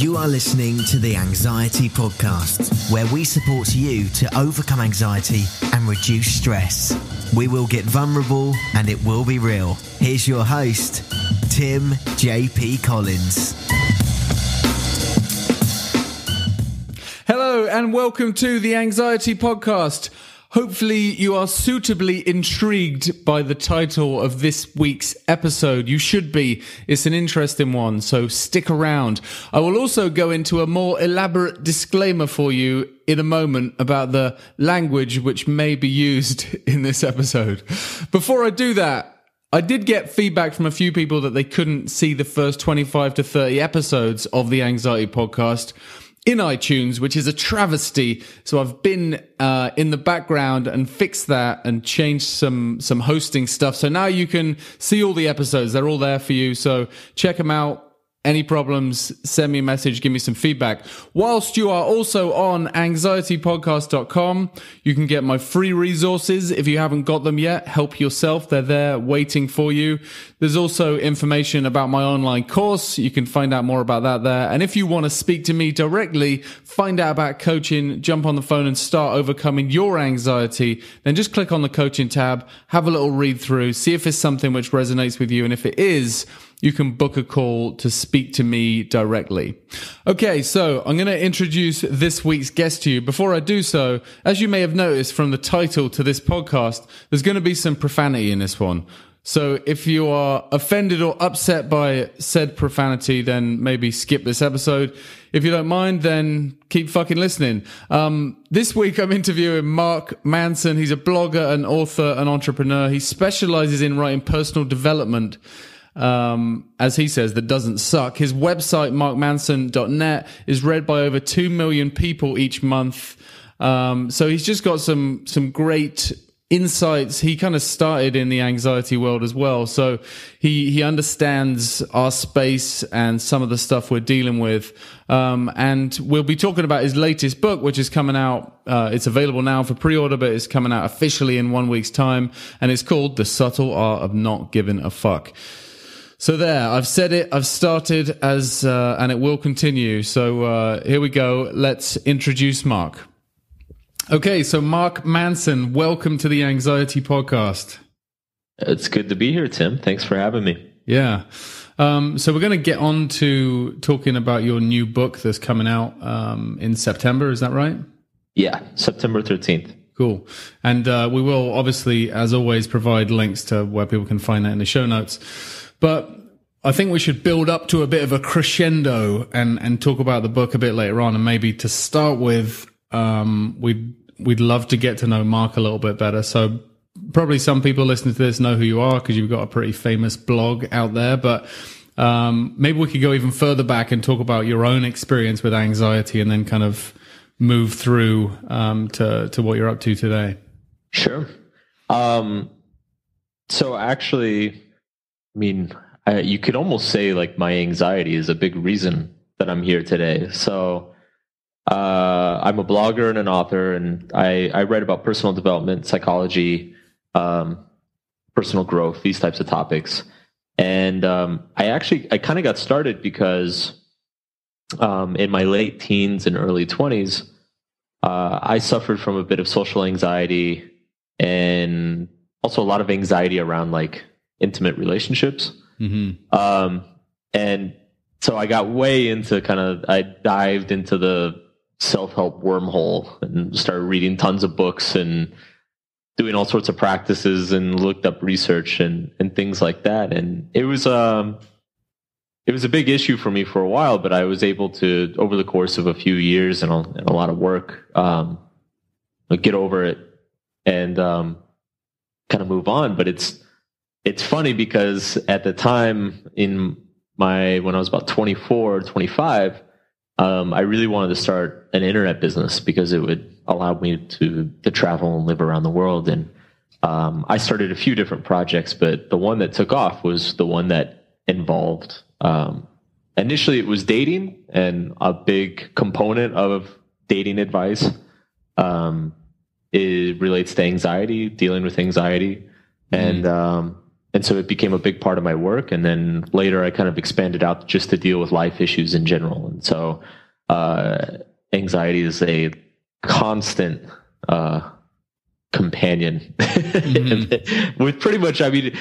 You are listening to the Anxiety Podcast, where we support you to overcome anxiety and reduce stress. We will get vulnerable and it will be real. Here's your host, Tim JP Collins. Hello, and welcome to the Anxiety Podcast. Hopefully, you are suitably intrigued by the title of this week's episode. You should be. It's an interesting one, so stick around. I will also go into a more elaborate disclaimer for you in a moment about the language which may be used in this episode. Before I do that, I did get feedback from a few people that they couldn't see the first 25 to 30 episodes of the Anxiety Podcast in iTunes, which is a travesty. So I've been uh, in the background and fixed that and changed some some hosting stuff. So now you can see all the episodes; they're all there for you. So check them out. Any problems, send me a message, give me some feedback. Whilst you are also on anxietypodcast.com, you can get my free resources if you haven't got them yet. Help yourself. They're there waiting for you. There's also information about my online course. You can find out more about that there. And if you want to speak to me directly, find out about coaching, jump on the phone and start overcoming your anxiety, then just click on the coaching tab, have a little read through, see if it's something which resonates with you. And if it is, you can book a call to speak to me directly. Okay, so I'm going to introduce this week's guest to you. Before I do so, as you may have noticed from the title to this podcast, there's going to be some profanity in this one. So if you are offended or upset by said profanity, then maybe skip this episode. If you don't mind, then keep fucking listening. Um, this week I'm interviewing Mark Manson. He's a blogger, an author, an entrepreneur. He specializes in writing personal development um, as he says, that doesn't suck. His website, markmanson.net, is read by over 2 million people each month. Um, so he's just got some, some great insights. He kind of started in the anxiety world as well. So he, he understands our space and some of the stuff we're dealing with. Um, and we'll be talking about his latest book, which is coming out. Uh, it's available now for pre-order, but it's coming out officially in one week's time. And it's called The Subtle Art of Not Giving a Fuck. So there, I've said it, I've started as, uh, and it will continue. So uh, here we go. Let's introduce Mark. Okay, so Mark Manson, welcome to the Anxiety Podcast. It's good to be here, Tim. Thanks for having me. Yeah. Um, so we're going to get on to talking about your new book that's coming out um, in September. Is that right? Yeah, September 13th. Cool. And uh, we will obviously, as always, provide links to where people can find that in the show notes. But I think we should build up to a bit of a crescendo and, and talk about the book a bit later on. And maybe to start with, um, we'd, we'd love to get to know Mark a little bit better. So probably some people listening to this know who you are because you've got a pretty famous blog out there, but, um, maybe we could go even further back and talk about your own experience with anxiety and then kind of move through, um, to, to what you're up to today. Sure. Um, so actually, I mean, I, you could almost say like my anxiety is a big reason that I'm here today. So uh, I'm a blogger and an author, and I, I write about personal development, psychology, um, personal growth, these types of topics. And um, I actually I kind of got started because um, in my late teens and early 20s, uh, I suffered from a bit of social anxiety and also a lot of anxiety around like intimate relationships. Mm-hmm. Um, and so I got way into kind of, I dived into the self help wormhole and started reading tons of books and doing all sorts of practices and looked up research and, and things like that. And it was, um, it was a big issue for me for a while, but I was able to, over the course of a few years and a, and a lot of work, um, get over it and um, kind of move on. But it's it's funny because at the time in my when I was about 24 25 um, I really wanted to start an internet business because it would allow me to to travel and live around the world and um, I started a few different projects but the one that took off was the one that involved um, initially it was dating and a big component of dating advice um, it relates to anxiety dealing with anxiety and mm. um, and so it became a big part of my work. And then later, I kind of expanded out just to deal with life issues in general. And so, uh, anxiety is a constant uh, companion mm-hmm. with pretty much. I mean,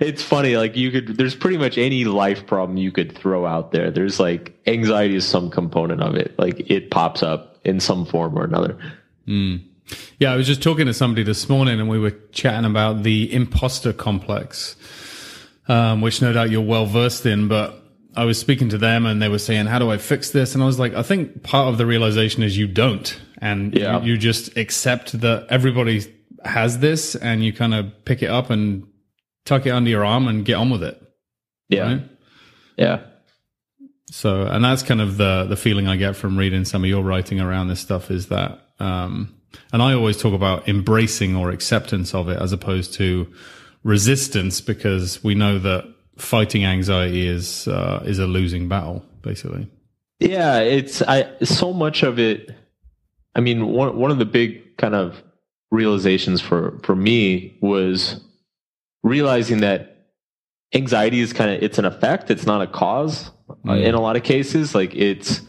it's funny. Like you could, there's pretty much any life problem you could throw out there. There's like anxiety is some component of it. Like it pops up in some form or another. Mm. Yeah, I was just talking to somebody this morning and we were chatting about the imposter complex, um, which no doubt you're well versed in, but I was speaking to them and they were saying, how do I fix this? And I was like, I think part of the realization is you don't. And yeah. you, you, just accept that everybody has this and you kind of pick it up and tuck it under your arm and get on with it. Yeah. Right? Yeah. So, and that's kind of the, the feeling I get from reading some of your writing around this stuff is that, um, and I always talk about embracing or acceptance of it as opposed to resistance because we know that fighting anxiety is uh, is a losing battle basically. Yeah, it's I so much of it I mean one one of the big kind of realizations for for me was realizing that anxiety is kind of it's an effect, it's not a cause mm. in a lot of cases like it's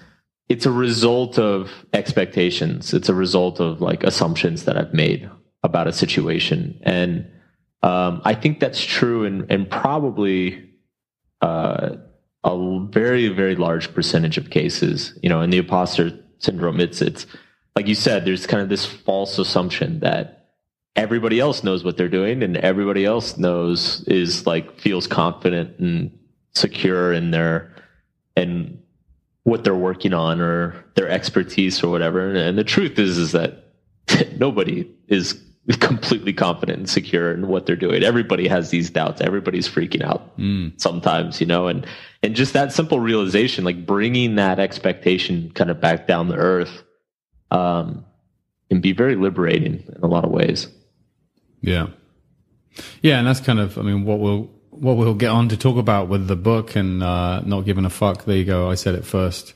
it's a result of expectations. It's a result of like assumptions that I've made about a situation. And um, I think that's true and and probably uh, a very, very large percentage of cases. You know, in the imposter syndrome, it's it's like you said, there's kind of this false assumption that everybody else knows what they're doing and everybody else knows is like feels confident and secure in their and what they're working on or their expertise or whatever. And the truth is, is that nobody is completely confident and secure in what they're doing. Everybody has these doubts. Everybody's freaking out mm. sometimes, you know, and, and just that simple realization, like bringing that expectation kind of back down to earth, um, can be very liberating in a lot of ways. Yeah. Yeah. And that's kind of, I mean, what we'll, what we'll get on to talk about with the book and uh, not giving a fuck. There you go. I said it first.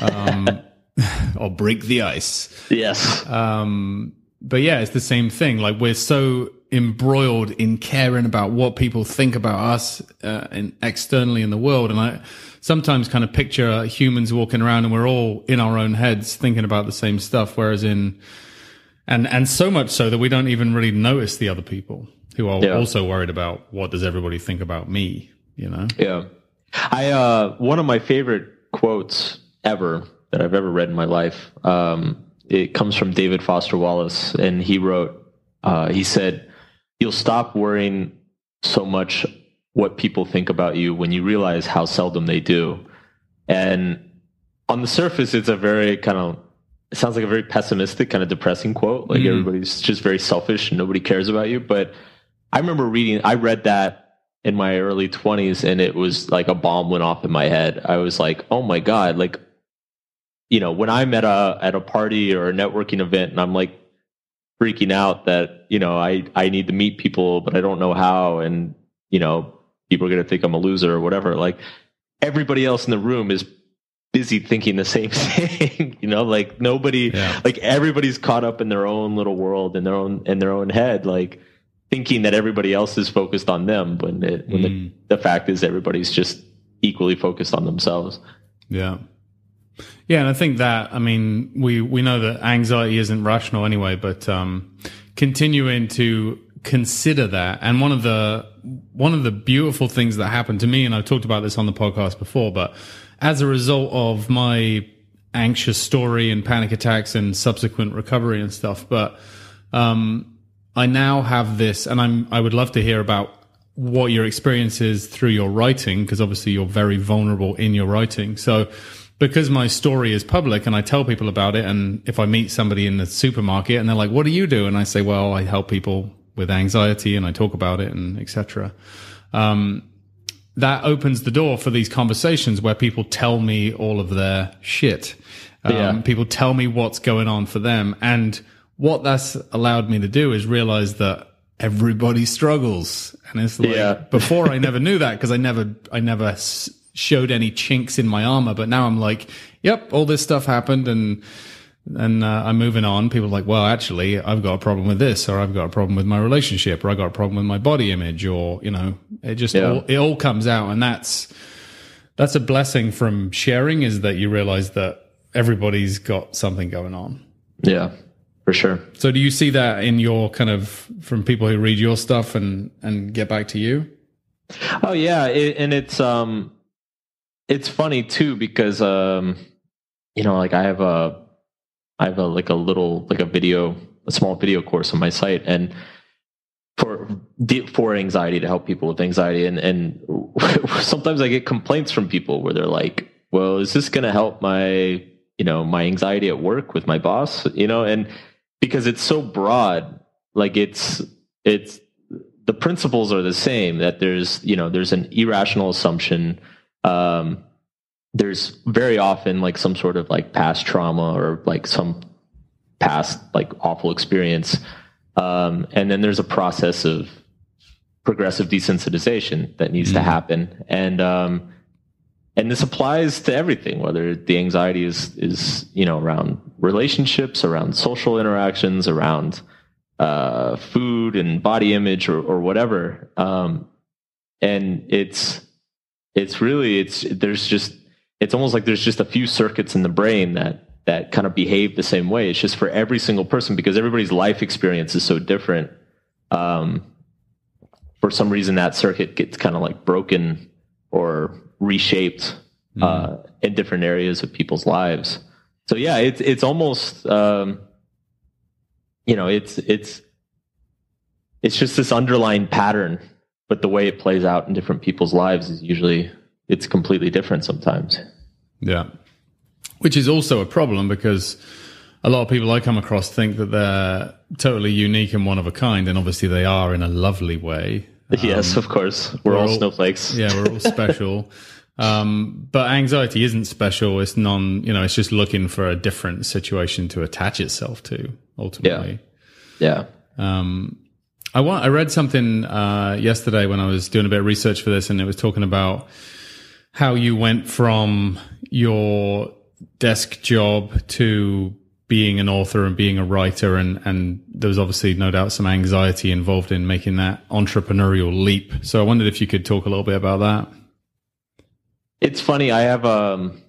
Um, or break the ice. Yes. Um, but yeah, it's the same thing. Like we're so embroiled in caring about what people think about us uh, and externally in the world, and I sometimes kind of picture humans walking around and we're all in our own heads thinking about the same stuff. Whereas in and and so much so that we don't even really notice the other people who are yeah. also worried about what does everybody think about me, you know? Yeah. I, uh, one of my favorite quotes ever that I've ever read in my life, um, it comes from David Foster Wallace and he wrote, uh, he said, you'll stop worrying so much what people think about you when you realize how seldom they do. And on the surface, it's a very kind of, it sounds like a very pessimistic, kind of depressing quote. Like mm. everybody's just very selfish and nobody cares about you. But I remember reading, I read that in my early 20s and it was like a bomb went off in my head. I was like, oh my God, like, you know, when I'm at a, at a party or a networking event and I'm like freaking out that, you know, I, I need to meet people, but I don't know how. And, you know, people are going to think I'm a loser or whatever. Like everybody else in the room is busy thinking the same thing you know like nobody yeah. like everybody's caught up in their own little world in their own in their own head like thinking that everybody else is focused on them when it, when mm. the, the fact is everybody's just equally focused on themselves. Yeah. Yeah, and I think that I mean we we know that anxiety isn't rational anyway, but um, continuing to consider that, and one of the one of the beautiful things that happened to me, and I've talked about this on the podcast before, but as a result of my anxious story and panic attacks and subsequent recovery and stuff, but um, I now have this, and I'm I would love to hear about what your experience is through your writing, because obviously you're very vulnerable in your writing. So because my story is public and I tell people about it, and if I meet somebody in the supermarket and they're like, "What do you do?" and I say, "Well, I help people with anxiety and I talk about it and etc." Um, that opens the door for these conversations where people tell me all of their shit. Um, yeah. People tell me what's going on for them and what that's allowed me to do is realize that everybody struggles. And it's like, yeah. before I never knew that because I never, I never s- showed any chinks in my armor. But now I'm like, yep, all this stuff happened and and uh, I'm moving on. People are like, well, actually, I've got a problem with this, or I've got a problem with my relationship, or I got a problem with my body image, or you know, it just Yeah. all, it all comes out, and that's that's a blessing from sharing is that you realize that everybody's got something going on. Yeah, for sure. So, do you see that in your kind of from people who read your stuff and and get back to you? Oh yeah, it, and it's um, it's funny too because um, you know, like I have a, I have a like a little like a video, a small video course on my site, and for for anxiety to help people with anxiety, and and sometimes I get complaints from people where they're like, "Well, is this going to help my you know my anxiety at work with my boss?" You know, and because it's so broad, like it's it's the principles are the same that there's you know there's an irrational assumption um there's very often like some sort of like past trauma or like some past like awful experience. Um and then there's a process of progressive desensitization that needs to happen. And um and this applies to everything whether the anxiety is is you know around relationships around social interactions around uh, food and body image or, or whatever. Um, and it's it's really it's there's just it's almost like there's just a few circuits in the brain that that kind of behave the same way. It's just for every single person because everybody's life experience is so different. Um, for some reason, that circuit gets kind of like broken or reshaped uh, in different areas of people's lives. So yeah, it's it's almost. Um, you know it's it's it's just this underlying pattern but the way it plays out in different people's lives is usually it's completely different sometimes Yeah. Which is also a problem because a lot of people I come across think that they're totally unique and one of a kind, and obviously they are in a lovely way. yes of course we're, we're all all- snowflakes Yeah, we're all special. Um, but anxiety isn't special. It's non, you know, it's just looking for a different situation to attach itself to ultimately. yeah Um, I want, I read something, uh, yesterday when I was doing a bit of research for this and it was talking about how you went from your desk job to being an author and being a writer and, and there was obviously no doubt some anxiety involved in making that entrepreneurial leap. So I wondered if you could talk a little bit about that. it's funny i have um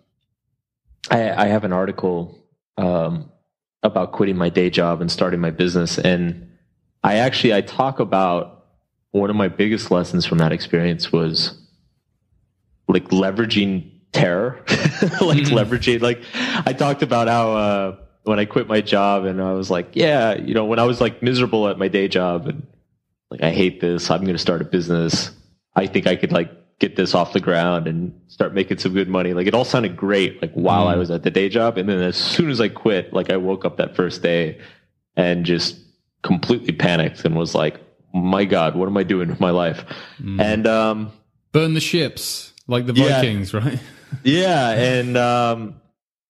i i have an article um about quitting my day job and starting my business and i actually i talk about one of my biggest lessons from that experience was like leveraging terror. Like leveraging like i talked about how uh when i quit my job and i was like yeah you know when i was like miserable at my day job and like i hate this i'm going to start a business i think i could like get this off the ground and start making some good money. Like it all sounded great like while i was at the day job. And then as soon as i quit like i woke up that first day and just completely panicked and was like my god what am i doing with my life? And um Burn the ships like the Yeah. Vikings, right? yeah and um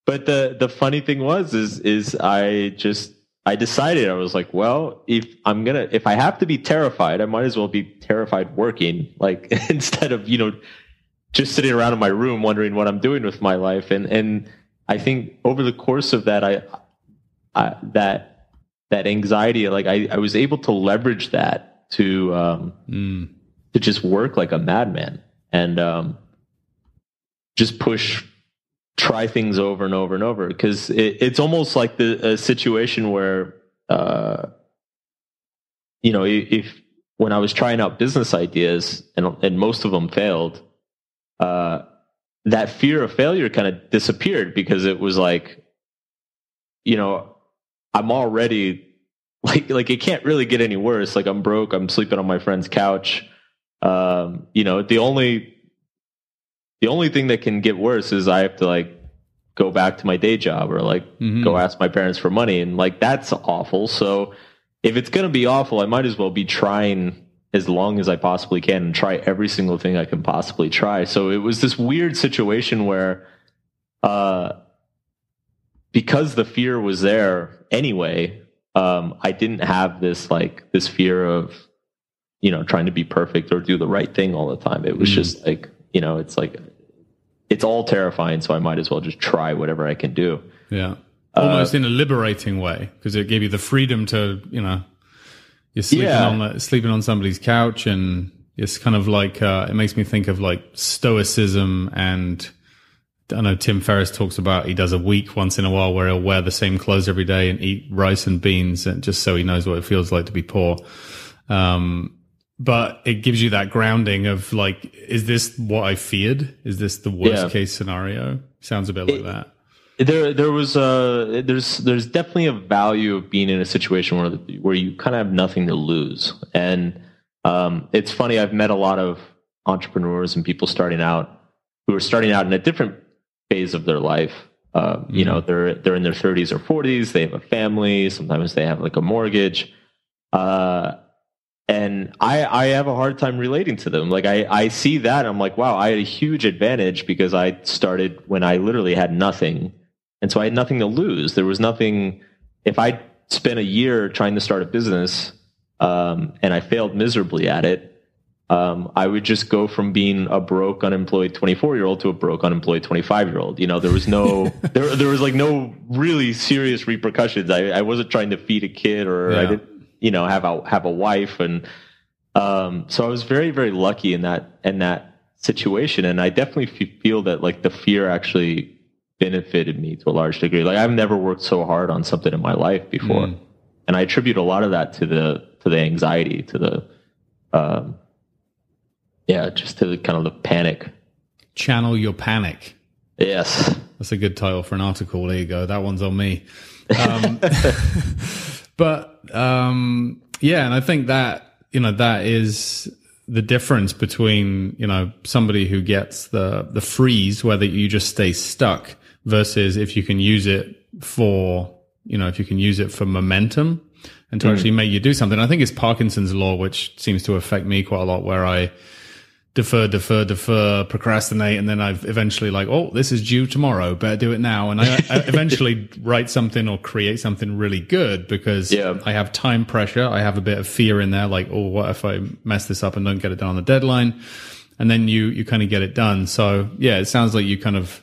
but the the funny thing was is is i just i decided i was like well if i'm gonna if i have to be terrified i might as well be terrified working like instead of you know just sitting around in my room wondering what i'm doing with my life and and i think over the course of that i, I that that anxiety like i i was able to leverage that to um Mm. to just work like a madman and um, just push, try things over and over and over. Because it, it's almost like the a situation where, uh, you know, if when I was trying out business ideas and and most of them failed, uh, that fear of failure kind of disappeared because it was like, you know, I'm already like like it can't really get any worse. Like I'm broke. I'm sleeping on my friend's couch. Um, you know, the only the only thing that can get worse is I have to like go back to my day job or like Mhm. go ask my parents for money, and like that's awful. So if it's gonna be awful, I might as well be trying as long as I possibly can and try every single thing I can possibly try. So it was this weird situation where, uh, because the fear was there anyway, um, I didn't have this like this fear of, you know, trying to be perfect or do the right thing all the time. It was Mm. just like, you know, it's like, it's all terrifying. So I might as well just try whatever I can do. Yeah. almost in a liberating way because it gave you the freedom to you know you're sleeping Yeah. on the, sleeping on somebody's couch and it's kind of like uh, it makes me think of like stoicism and I know Tim Ferriss talks about he does a week once in a while where he'll wear the same clothes every day and eat rice and beans and just so he knows what it feels like to be poor. Um, but it gives you that grounding of like, is this what I feared? Is this the worst Yeah. case scenario? Sounds a bit like that. there there was a there's there's definitely a value of being in a situation where where you kind of have nothing to lose and um, it's funny i've met a lot of entrepreneurs and people starting out who are starting out in a different phase of their life uh, you know they're they're in their 30s or 40s they have a family sometimes they have like a mortgage uh, and I, I have a hard time relating to them. Like I, I see that I'm like, wow, I had a huge advantage because I started when I literally had nothing. And so I had nothing to lose. There was nothing, if I spent a year trying to start a business, um, and I failed miserably at it, um, I would just go from being a broke, unemployed 24 year old to a broke, unemployed 25 year old. You know, there was no, there, there was like no really serious repercussions. I, I wasn't trying to feed a kid or I didn't, you know, have a, have a wife. And, um, so I was very, very lucky in that, in that situation. And I definitely feel that like the fear actually benefited me to a large degree. Like I've never worked so hard on something in my life before. Mm. And I attribute a lot of that to the, to the anxiety, to the, um, yeah, just to the kind of the panic. Channel your panic. Yes. That's a good title for an article. There you go. That one's on me. Um, but um, yeah, and I think that you know that is the difference between you know somebody who gets the the freeze, whether you just stay stuck, versus if you can use it for you know if you can use it for momentum and to actually make you do something. I think it's Parkinson's law, which seems to affect me quite a lot, where I defer, defer, defer, procrastinate, and then I've eventually like, oh, this is due tomorrow, better do it now, and I, I eventually write something or create something really good because Yeah. I have time pressure, I have a bit of fear in there, like, oh, what if I mess this up and don't get it done on the deadline, and then you you kind of get it done. So yeah, it sounds like you kind of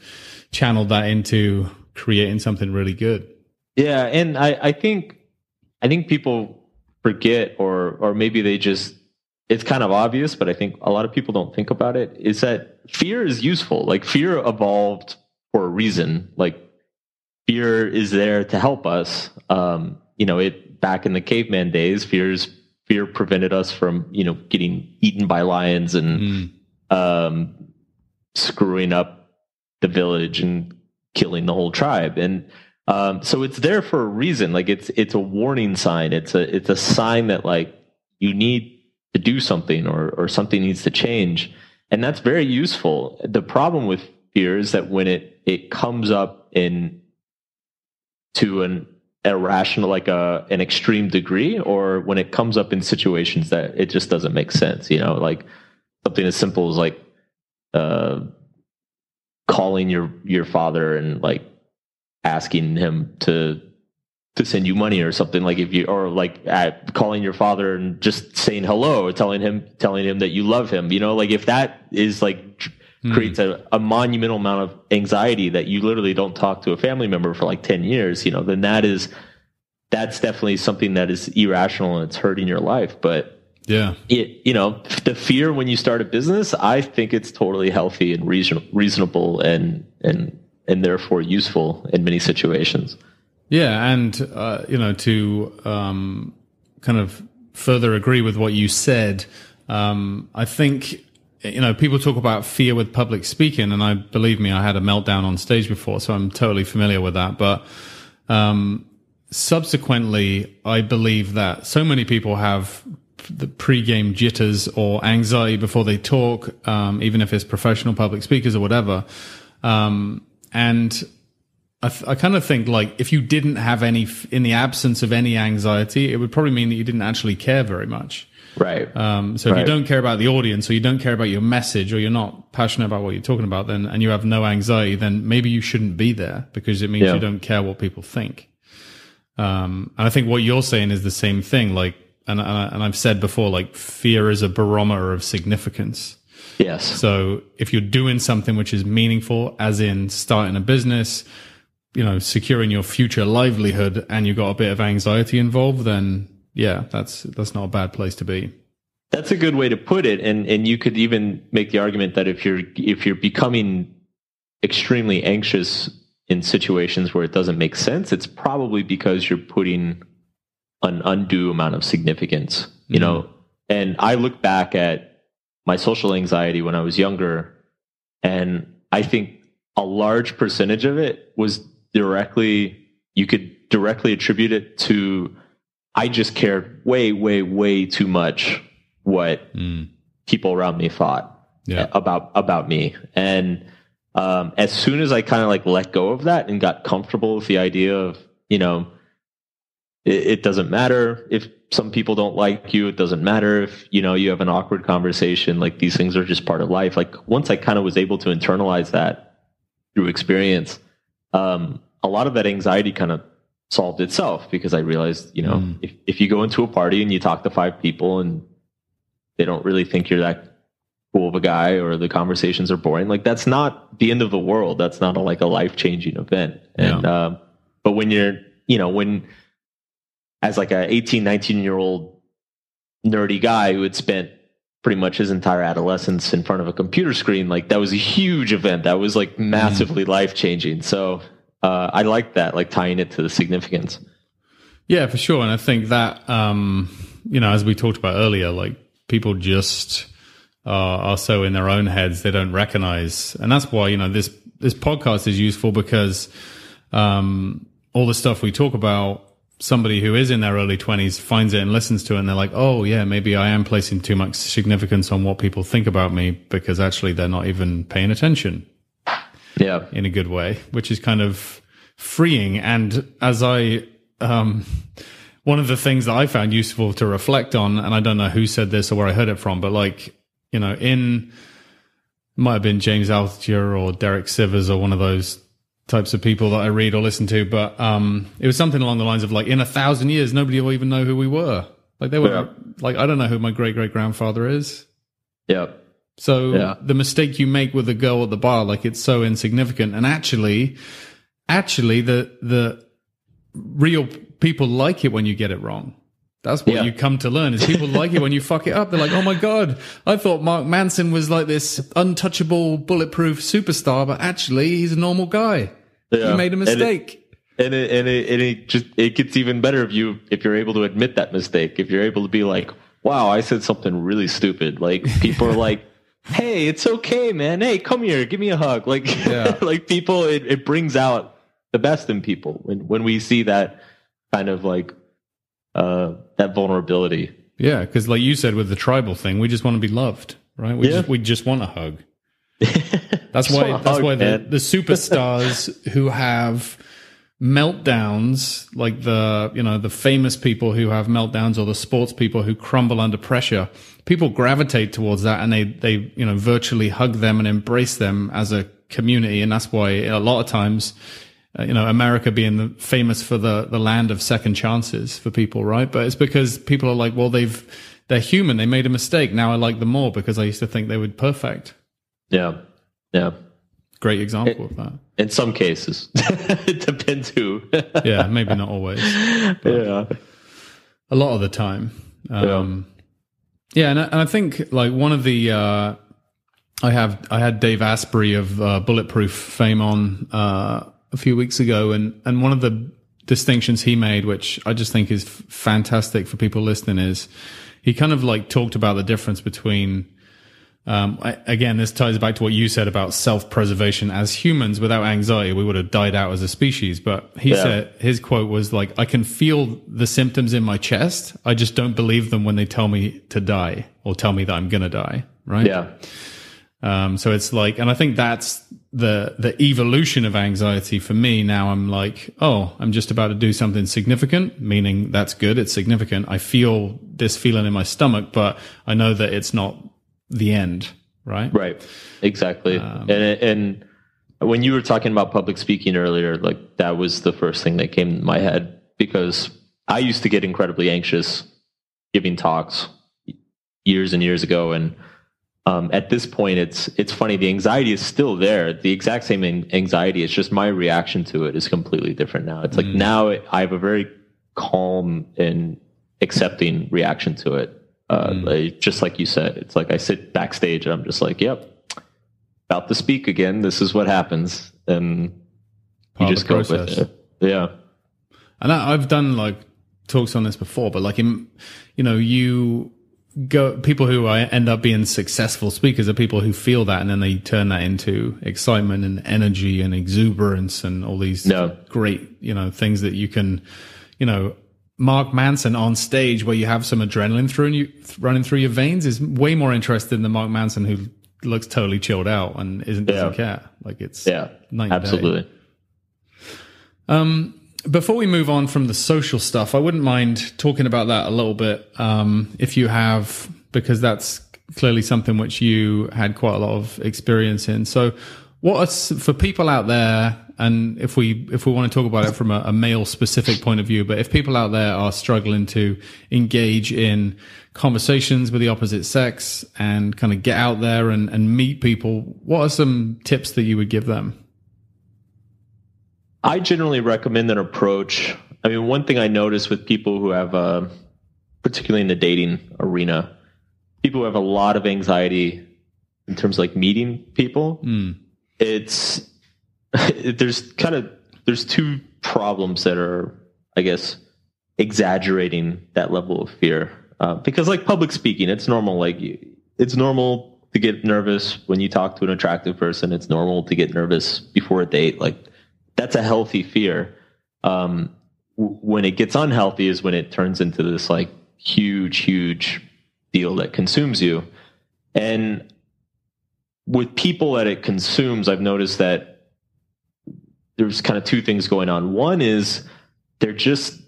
channeled that into creating something really good. Yeah, and I, I think I think people forget or or maybe they just it's kind of obvious, but I think a lot of people don't think about it, is that fear is useful. Like fear evolved for a reason. Like fear is there to help us. Um, you know, it back in the caveman days, fears fear prevented us from, you know, getting eaten by lions and um, screwing up the village and killing the whole tribe. And um, so it's there for a reason. Like it's it's a warning sign. It's a it's a sign that like you need to do something or or something needs to change. And that's very useful. The problem with fear is that when it it comes up in to an irrational like a an extreme degree or when it comes up in situations that it just doesn't make sense you know like something as simple as like uh calling your your father and like asking him to to send you money or something like if you or like at calling your father and just saying hello or telling him telling him that you love him you know like if that is like tr- hmm. creates a, a monumental amount of anxiety that you literally don't talk to a family member for like 10 years you know then that is that's definitely something that is irrational and it's hurting your life but Yeah. it, you know, the fear when you start a business, I think it's totally healthy and reason, reasonable and and and therefore useful in many situations. Yeah, and uh, you know, to um, kind of further agree with what you said, um, I think you know people talk about fear with public speaking, and I believe me, I had a meltdown on stage before, so I'm totally familiar with that. But um, subsequently, I believe that so many people have the pre-game jitters or anxiety before they talk, um, even if it's professional public speakers or whatever. Um, and I, th- I kind of think like if you didn't have any, f- in the absence of any anxiety, it would probably mean that you didn't actually care very much. Right. Um, so if you don't care about the audience or you don't care about your message or you're not passionate about what you're talking about, then, and you have no anxiety, then maybe you shouldn't be there because it means Yeah. you don't care what people think. Um, and I think what you're saying is the same thing. Like, and, and, and I've said before, like fear is a barometer of significance. yes. So if you're doing something which is meaningful, as in starting a business, you know, securing your future livelihood and you've got a bit of anxiety involved, then yeah, that's that's not a bad place to be. That's a good way to put it, and and you could even make the argument that if you're if you're becoming extremely anxious in situations where it doesn't make sense, it's probably because you're putting an undue amount of significance. You mm-hmm. know, and I look back at my social anxiety when I was younger, and I think a large percentage of it was directly you could directly attribute it to I just cared way, way, way too much what mm. people around me thought yeah. about about me. And um, as soon as I kind of like let go of that and got comfortable with the idea of, you know, it, it, doesn't matter if some people don't like you. It doesn't matter if, you know, you have an awkward conversation. Like these things are just part of life. Like once I kind of was able to internalize that through experience, um, a lot of that anxiety kind of solved itself because I realized, you know, mm. if, if you go into a party and you talk to five people and they don't really think you're that cool of a guy or the conversations are boring, like that's not the end of the world. That's not a, like a life changing event. And, yeah. um, but when you're, you know, when as like a 18, 19 year old nerdy guy who had spent pretty much his entire adolescence in front of a computer screen, like that was a huge event. That was like massively mm. life changing. So uh, I like that, like tying it to the significance. Yeah, for sure. And I think that, um, you know, as we talked about earlier, like people just uh, are so in their own heads they don't recognize, and that's why you know this this podcast is useful because um, all the stuff we talk about. Somebody who is in their early 20s finds it and listens to it, and they're like, oh, yeah, maybe I am placing too much significance on what people think about me because actually they're not even paying attention. Yeah. In a good way which is kind of freeing. And as i um one of the things that i found useful to reflect on and i don't know who said this or where i heard it from but like you know in might have been james altucher or derek sivers or one of those types of people that i read or listen to but um it was something along the lines of like in a thousand years nobody will even know who we were like they were yeah. like i don't know who my great great grandfather is yeah so yeah. the mistake you make with the girl at the bar, like it's so insignificant. And actually, actually, the the real people like it when you get it wrong. That's what yeah. you come to learn is people like it when you fuck it up. They're like, oh my God, I thought Mark Manson was like this untouchable, bulletproof superstar, but actually he's a normal guy. Yeah. He made a mistake. And it, and it, and it, just, it gets even better if you, if you're able to admit that mistake, if you're able to be like, wow, I said something really stupid. Like people are like, hey, it's okay, man. Hey, come here, give me a hug. Like, yeah. like people, it, it brings out the best in people when when we see that kind of like uh that vulnerability. Yeah, because like you said with the tribal thing, we just want to be loved, right? We yeah. just we just want a hug. That's why that's hug, why the, the superstars who have meltdowns like the you know the famous people who have meltdowns or the sports people who crumble under pressure people gravitate towards that and they they you know virtually hug them and embrace them as a community and that's why a lot of times uh, you know america being the, famous for the the land of second chances for people right but it's because people are like well they've they're human they made a mistake now i like them more because i used to think they were perfect yeah yeah great example it, of that. In some cases, it depends who. yeah, maybe not always. Yeah, a lot of the time. Um, yeah. yeah, and I, and I think like one of the uh, I have I had Dave Asprey of uh, Bulletproof fame on uh, a few weeks ago, and and one of the distinctions he made, which I just think is f- fantastic for people listening, is he kind of like talked about the difference between um, I, again, this ties back to what you said about self-preservation. As humans, without anxiety, we would have died out as a species. But he yeah. said his quote was like, "I can feel the symptoms in my chest. I just don't believe them when they tell me to die or tell me that I'm gonna die." Right? Yeah. Um, so it's like, and I think that's the the evolution of anxiety for me. Now I'm like, oh, I'm just about to do something significant, meaning that's good. It's significant. I feel this feeling in my stomach, but I know that it's not the end, right? Right. Exactly. Um, and and when you were talking about public speaking earlier, like that was the first thing that came to my head because I used to get incredibly anxious giving talks years and years ago and um, at this point, it's it's funny. The anxiety is still there. The exact same anxiety. It's just my reaction to it is completely different now. It's like mm. now I have a very calm and accepting reaction to it. Uh, mm. like, just like you said, it's like I sit backstage and I'm just like, "Yep, about to speak again. This is what happens," and Part you just go with it. Yeah, and I, I've done like talks on this before, but like in, you know, you go people who end up being successful speakers are people who feel that and then they turn that into excitement and energy and exuberance and all these no. great you know things that you can you know Mark Manson on stage where you have some adrenaline through you, running through your veins is way more interested than Mark Manson who looks totally chilled out and isn't doesn't yeah. care like it's yeah absolutely um before we move on from the social stuff, I wouldn't mind talking about that a little bit. Um, if you have, because that's clearly something which you had quite a lot of experience in. So, what are for people out there, and if we if we want to talk about it from a, a male specific point of view, but if people out there are struggling to engage in conversations with the opposite sex and kind of get out there and, and meet people, what are some tips that you would give them? I generally recommend an approach. I mean, one thing I notice with people who have, uh, particularly in the dating arena, people who have a lot of anxiety in terms of like meeting people. Mm. It's there's kind of there's two problems that are, I guess, exaggerating that level of fear. Uh, because like public speaking, it's normal. Like it's normal to get nervous when you talk to an attractive person. It's normal to get nervous before a date. Like that's a healthy fear. Um, w- when it gets unhealthy is when it turns into this like huge, huge deal that consumes you. And with people that it consumes, I've noticed that there's kind of two things going on. One is they're just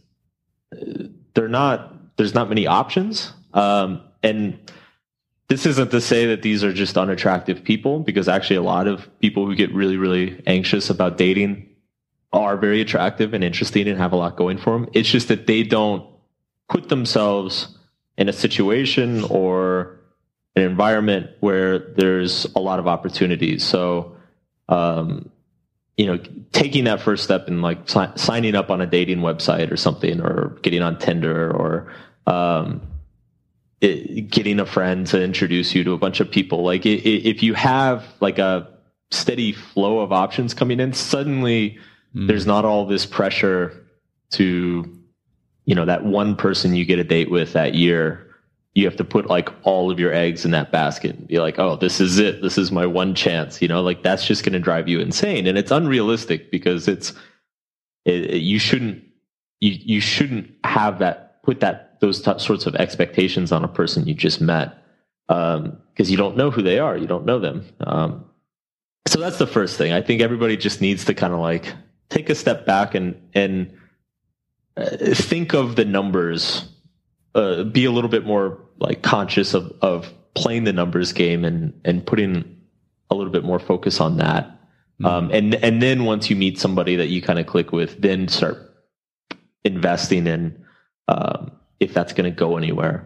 they're not there's not many options, um, and this isn't to say that these are just unattractive people because actually a lot of people who get really really anxious about dating are very attractive and interesting and have a lot going for them. It's just that they don't put themselves in a situation or an environment where there's a lot of opportunities. So, um, you know, taking that first step and like si- signing up on a dating website or something, or getting on Tinder, or um, it, getting a friend to introduce you to a bunch of people. Like, it, it, if you have like a steady flow of options coming in, suddenly Mm. There's not all this pressure to, you know, that one person you get a date with that year. You have to put like all of your eggs in that basket and be like, oh, this is it. This is my one chance. You know, like that's just going to drive you insane. And it's unrealistic because it's, it, it, you shouldn't, you, you shouldn't have that, put that, those t- sorts of expectations on a person you just met. Um, cause you don't know who they are. You don't know them. Um, so that's the first thing. I think everybody just needs to kind of like take a step back and and uh, think of the numbers. Uh, be a little bit more like conscious of of playing the numbers game and and putting a little bit more focus on that. Mm-hmm. Um, and and then once you meet somebody that you kind of click with, then start investing in um, if that's going to go anywhere.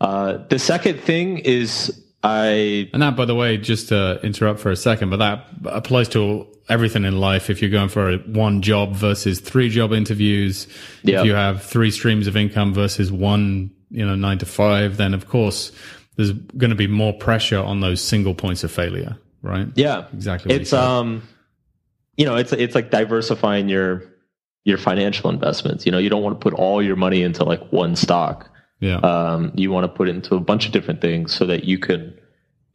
Uh, the second thing is I and that, by the way, just to interrupt for a second, but that applies to everything in life. If you're going for a one job versus three job interviews, yep. if you have three streams of income versus one, you know, nine to five, then of course there's going to be more pressure on those single points of failure, right? Yeah, exactly. It's um, you know, it's it's like diversifying your your financial investments. You know, you don't want to put all your money into like one stock yeah. Um, you want to put it into a bunch of different things so that you can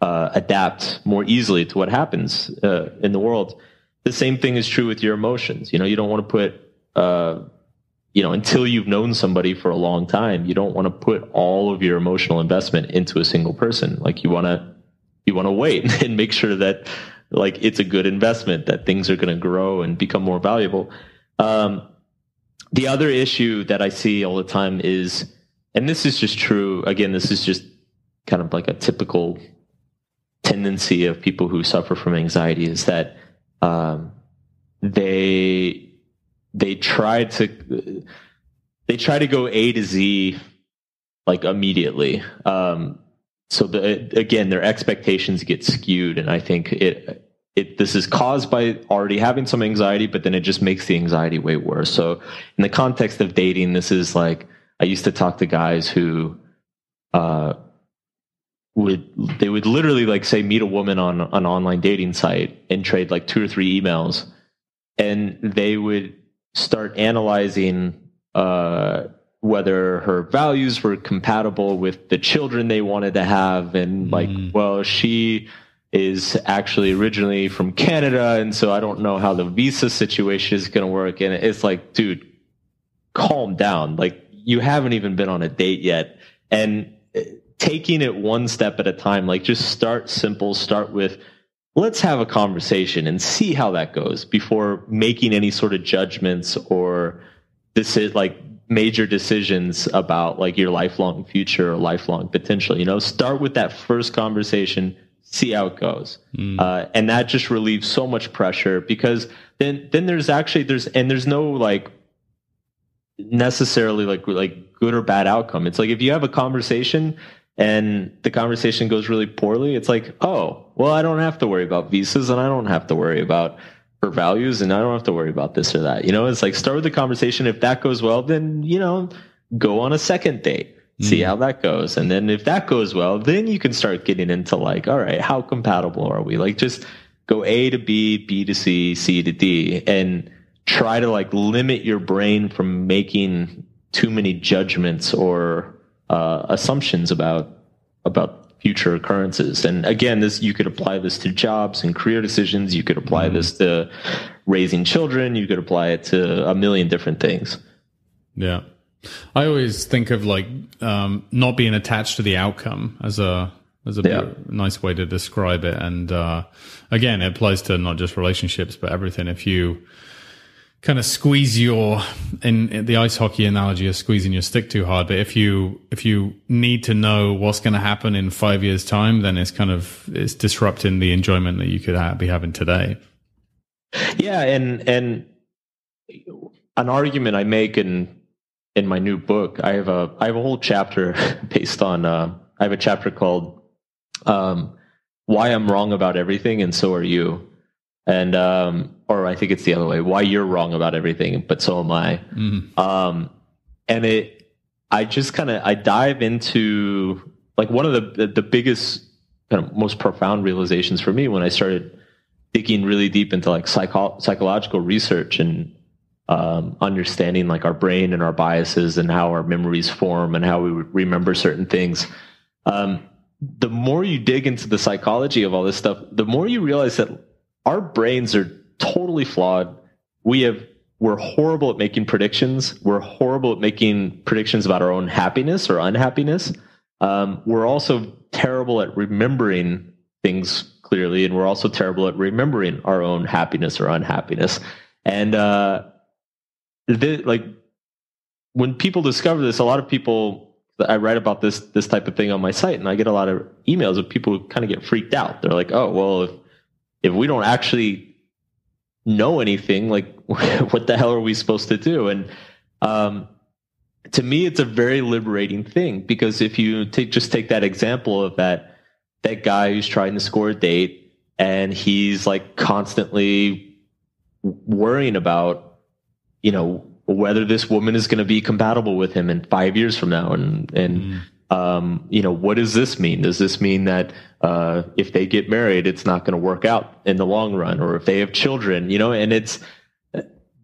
uh, adapt more easily to what happens uh, in the world. The same thing is true with your emotions. You know, you don't want to put, uh, you know, until you've known somebody for a long time, you don't want to put all of your emotional investment into a single person. Like you want to, you want to wait and make sure that like it's a good investment, that things are going to grow and become more valuable. Um, the other issue that I see all the time is and this is just true. Again, this is just kind of like a typical tendency of people who suffer from anxiety is that um, they they try to they try to go A to Z like immediately. Um, so the again their expectations get skewed and i think it it this is caused by already having some anxiety but then it just makes the anxiety way worse so in the context of dating this is like i used to talk to guys who uh would they would literally like say meet a woman on an online dating site and trade like two or three emails. And they would start analyzing uh whether her values were compatible with the children they wanted to have. And like mm. well she is actually originally from Canada and so I don't know how the visa situation is going to work. And it's like dude calm down. Like you haven't even been on a date yet and eh, taking it one step at a time like just start simple start with let's have a conversation and see how that goes before making any sort of judgments or this is like major decisions about like your lifelong future or lifelong potential. You know, start with that first conversation, see how it goes, mm. uh, and that just relieves so much pressure because then then there's actually there's and there's no like necessarily like like good or bad outcome. It's like if you have a conversation and the conversation goes really poorly, it's like, oh, well, I don't have to worry about visas and I don't have to worry about her values and I don't have to worry about this or that. You know, it's like start with the conversation. If that goes well, then, you know, go on a second date, see mm. how that goes. And then if that goes well, then you can start getting into like, all right, how compatible are we? Like just go A to B, B to C, C to D, and try to like limit your brain from making too many judgments or uh, assumptions about about future occurrences. And again, this you could apply this to jobs and career decisions. You could apply mm-hmm. this to raising children. You could apply it to a million different things. Yeah. I always think of like um, not being attached to the outcome as a as a yeah. nice way to describe it. And uh, again, it applies to not just relationships but everything. If you kind of squeeze your in, in, the ice hockey analogy of squeezing your stick too hard but if you if you need to know what's going to happen in five years time then it's kind of it's disrupting the enjoyment that you could have, be having today. Yeah and and an argument i make in in my new book i have a i have a whole chapter based on uh, i have a chapter called um, why i'm wrong about everything and so are you and um, or I think it's the other way. Why you're wrong about everything, but so am I. Mm-hmm. Um, and it, I just kind of I dive into like one of the, the biggest kind of most profound realizations for me when I started digging really deep into like psycho- psychological research and um, understanding like our brain and our biases and how our memories form and how we remember certain things. Um, the more you dig into the psychology of all this stuff, the more you realize that our brains are totally flawed. We have we're horrible at making predictions. We're horrible at making predictions about our own happiness or unhappiness. Um, we're also terrible at remembering things clearly, and we're also terrible at remembering our own happiness or unhappiness. And uh, like when people discover this, a lot of people I write about this this type of thing on my site, and I get a lot of emails of people who kind of get freaked out. They're like, "Oh, well, if we don't actually know anything, like what the hell are we supposed to do? And um, to me, it's a very liberating thing because if you take just take that example of that that guy who's trying to score a date and he's like constantly worrying about, you know, whether this woman is going to be compatible with him in five years from now, and and mm um, you know, what does this mean? Does this mean that uh, if they get married, it's not going to work out in the long run, or if they have children, you know? And it's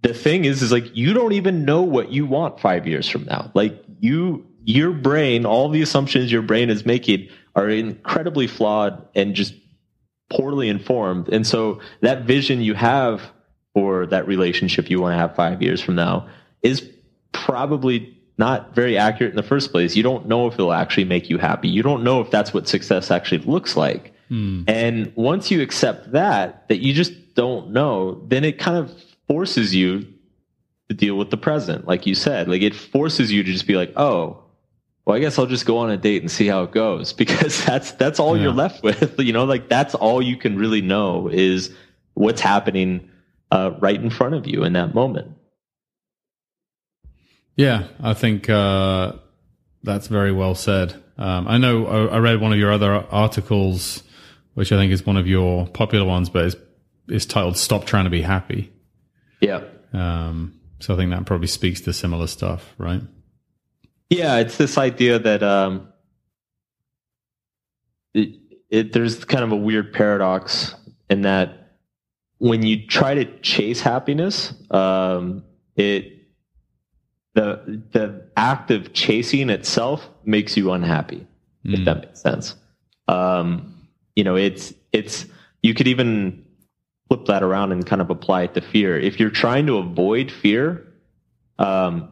the thing is, is like you don't even know what you want five years from now. Like you, your brain, all the assumptions your brain is making are incredibly flawed and just poorly informed. And so that vision you have for that relationship you want to have five years from now is probably not very accurate in the first place. You don't know if it'll actually make you happy. You don't know if that's what success actually looks like. Hmm. And once you accept that, that you just don't know, then it kind of forces you to deal with the present. Like you said, like it forces you to just be like, oh, well, I guess I'll just go on a date and see how it goes because that's, that's all yeah. you're left with. You know, like that's all you can really know is what's happening uh, right in front of you in that moment. Yeah, I think uh, That's very well said. Um, I know I, I read one of your other articles, which I think is one of your popular ones, but it's, it's titled "Stop Trying to Be Happy." Yeah. Um, so I think that probably speaks to similar stuff, right? Yeah, it's this idea that um, it, it, there's kind of a weird paradox in that when you try to chase happiness, um, it the the act of chasing itself makes you unhappy. Mm. If that makes sense. Um, you know, it's it's you could even flip that around and kind of apply it to fear. If you're trying to avoid fear, um,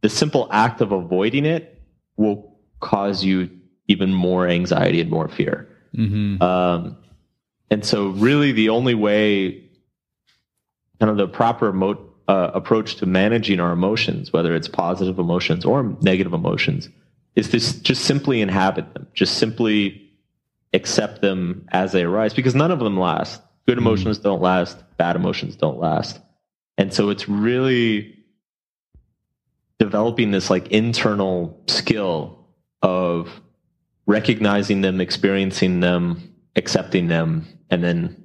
the simple act of avoiding it will cause you even more anxiety and more fear. Mm-hmm. Um, and so, really, the only way, kind of the proper mo- uh, approach to managing our emotions, whether it's positive emotions or negative emotions, is to just simply inhabit them, just simply accept them as they arise, because none of them last. Good mm-hmm. emotions don't last, bad emotions don't last. And so, it's really developing this like internal skill of recognizing them, experiencing them, accepting them, and then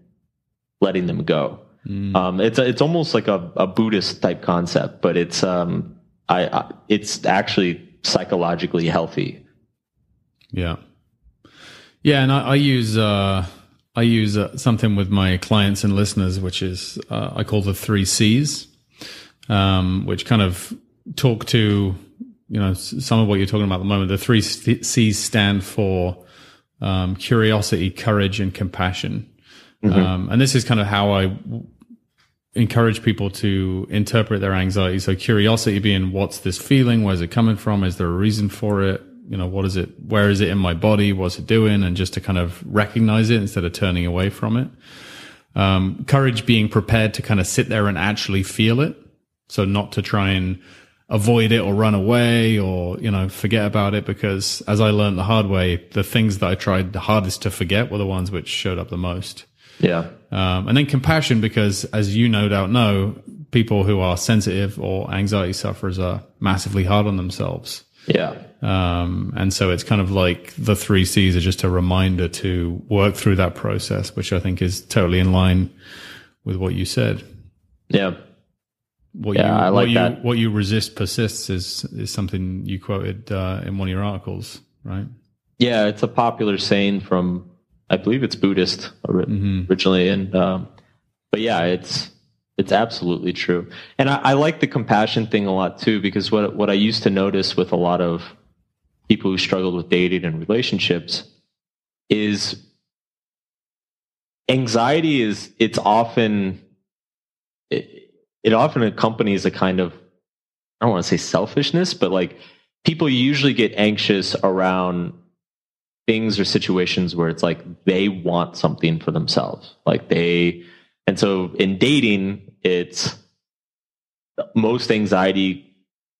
letting them go. Mm. Um, it's it's almost like a, a Buddhist type concept, but it's um, I, I it's actually psychologically healthy. Yeah, yeah, and I, I use uh, I use uh, something with my clients and listeners, which is uh, I call the three C's, um, which kind of talk to you know some of what you're talking about at the moment. The three C's stand for um, curiosity, courage, and compassion. Mm-hmm. Um, and this is kind of how I encourage people to interpret their anxiety. So curiosity being what's this feeling? Where's it coming from? Is there a reason for it? You know, what is it? Where is it in my body? What's it doing? And just to kind of recognize it instead of turning away from it. Um, courage being prepared to kind of sit there and actually feel it. So not to try and avoid it or run away or, you know, forget about it because as I learned the hard way, the things that I tried the hardest to forget were the ones which showed up the most. Yeah. Um, and then compassion because as you no doubt know, people who are sensitive or anxiety sufferers are massively hard on themselves. Yeah. Um, and so it's kind of like the three C's are just a reminder to work through that process, which I think is totally in line with what you said. Yeah. What yeah, you, I like what you. What you resist persists is is something you quoted uh, in one of your articles, right? Yeah, it's a popular saying from I believe it's Buddhist mm-hmm. originally, and um, but yeah, it's it's absolutely true. And I, I like the compassion thing a lot too, because what what I used to notice with a lot of people who struggled with dating and relationships is anxiety is it's often it often accompanies a kind of I don't want to say selfishness, but like people usually get anxious around things or situations where it's like they want something for themselves. Like they and so in dating, it's most anxiety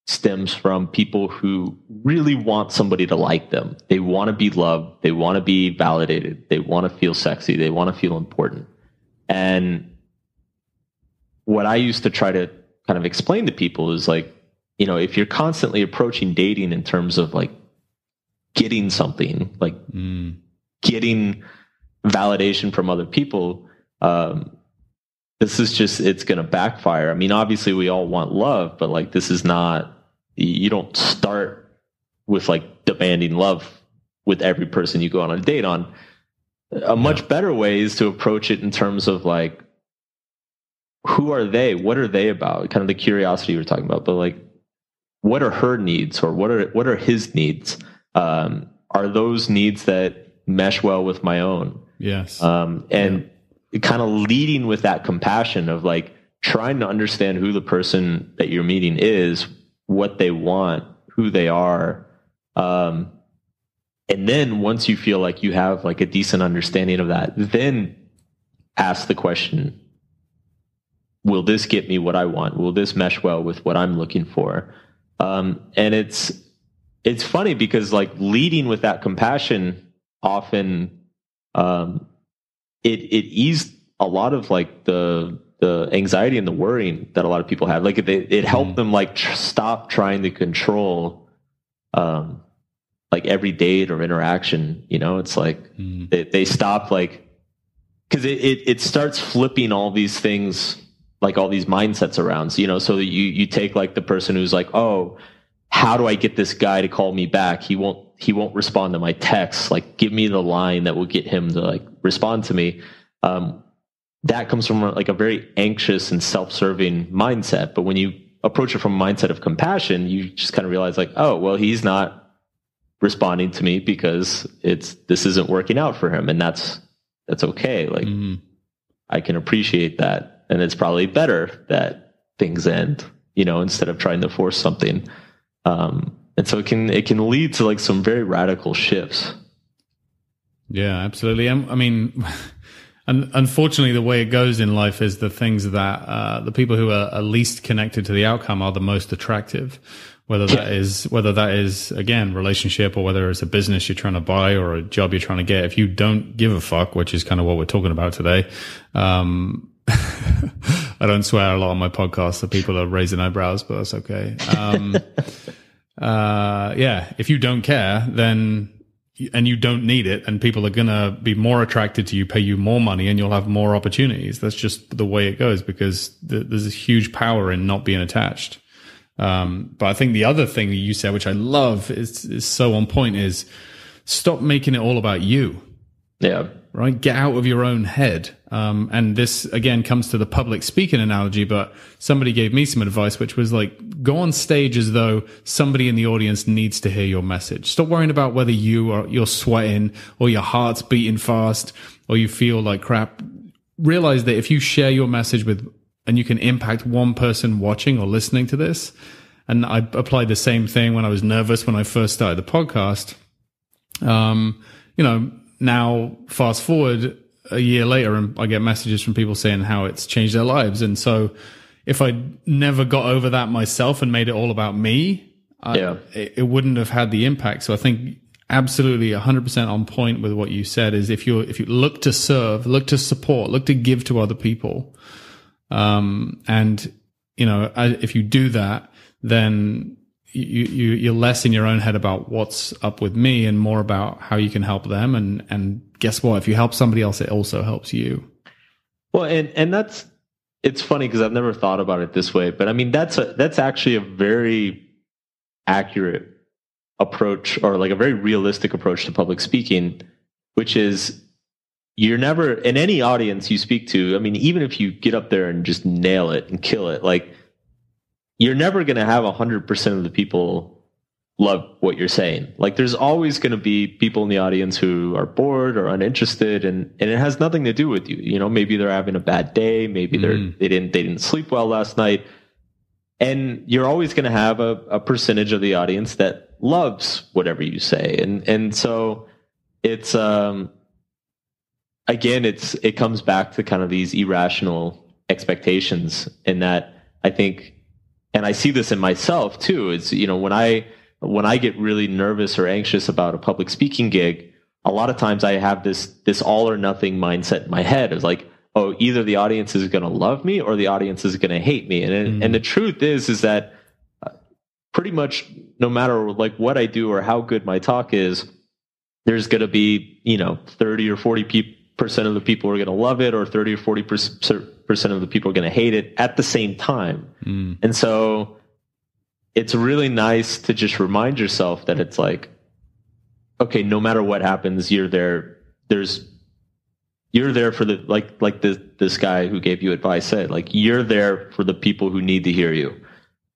stems from people who really want somebody to like them. They want to be loved, they want to be validated, they want to feel sexy, they want to feel important. And what I used to try to kind of explain to people is like, you know, if you're constantly approaching dating in terms of like getting something, like mm. getting validation from other people, um, this is just, it's going to backfire. I mean, obviously, we all want love, but like, this is not, you don't start with like demanding love with every person you go on a date on. A much yeah. better way is to approach it in terms of like, who are they? What are they about? Kind of the curiosity you were talking about, but like, what are her needs or what are what are his needs? Um, are those needs that mesh well with my own? Yes. Um, and yeah. kind of leading with that compassion of like trying to understand who the person that you're meeting is, what they want, who they are. Um, and then once you feel like you have like a decent understanding of that, then ask the question, will this get me what I want? Will this mesh well with what I'm looking for? Um, and it's it's funny because like leading with that compassion often um, it it eased a lot of like the the anxiety and the worrying that a lot of people have. Like it, it helped mm. them like tr- stop trying to control um, like every date or interaction. You know, it's like Mm. they, they stop like because it, it it starts flipping all these things like all these mindsets around. So, you know, so that you you take like the person who's like, oh, how do I get this guy to call me back? He won't he won't respond to my texts. Like, give me the line that will get him to like respond to me. Um, that comes from like a very anxious and self-serving mindset. But when you approach it from a mindset of compassion, you just kind of realize like, oh, well, he's not responding to me because it's this isn't working out for him, and that's that's okay. Like Mhm. I can appreciate that, and it's probably better that things end, you know, instead of trying to force something. Um, and so it can it can lead to like some very radical shifts. Yeah, absolutely. Um, I mean, un- unfortunately, the way it goes in life is the things that uh, the people who are, are least connected to the outcome are the most attractive. Whether that is whether that is again relationship or whether it's a business you're trying to buy or a job you're trying to get. If you don't give a fuck, which is kind of what we're talking about today, um, I don't swear a lot on my podcast, so people are raising eyebrows, but that's okay. Um, uh, yeah, if you don't care, then and you don't need it, and people are gonna be more attracted to you, pay you more money, and you'll have more opportunities. That's just the way it goes because th- there's a huge power in not being attached. Um, but I think the other thing you said, which I love, is is so on point, is stop making it all about you Yeah, right? Get out of your own head. Um, and this again comes to the public speaking analogy, but somebody gave me some advice, which was like, go on stage as though somebody in the audience needs to hear your message. Stop worrying about whether you are, you're sweating or your heart's beating fast or you feel like crap. Realize that if you share your message with, and you can impact one person watching or listening to this. And I applied the same thing when I was nervous when I first started the podcast um, you know, now fast forward a year later and I get messages from people saying how it's changed their lives. And so if I never got over that myself and made it all about me, I, Yeah. it, it wouldn't have had the impact. So I think absolutely 100% on point with what you said is if you if you look to serve, look to support, look to give to other people, um, and you know if you do that, then you, you you're less in your own head about what's up with me and more about how you can help them. And and guess what? If you help somebody else, it also helps you. Well, and and that's it's funny because I've never thought about it this way, but I mean that's a that's actually a very accurate approach or like a very realistic approach to public speaking, which is you're never in any audience you speak to. I mean, even if you get up there and just nail it and kill it, like you're never going to have 100% of the people love what you're saying. Like there's always going to be people in the audience who are bored or uninterested and and it has nothing to do with you. You know, maybe they're having a bad day, maybe they're Mm. they didn't they didn't sleep well last night. And you're always going to have a, a percentage of the audience that loves whatever you say. And and so it's um again it's it comes back to kind of these irrational expectations in that I think and I see this in myself too. It's you know when I when I get really nervous or anxious about a public speaking gig, a lot of times I have this this all or nothing mindset in my head. It's like, oh, either the audience is going to love me or the audience is going to hate me. And and the truth is is that uh, pretty much no matter like what I do or how good my talk is, there's going to be you know thirty or forty pe- percent of the people are going to love it, or thirty or forty percent of the people are going to hate it at the same time. Mm. And so it's really nice to just remind yourself that it's like, okay, no matter what happens, you're there. There's, you're there for the, like, like this, this guy who gave you advice said, like, you're there for the people who need to hear you.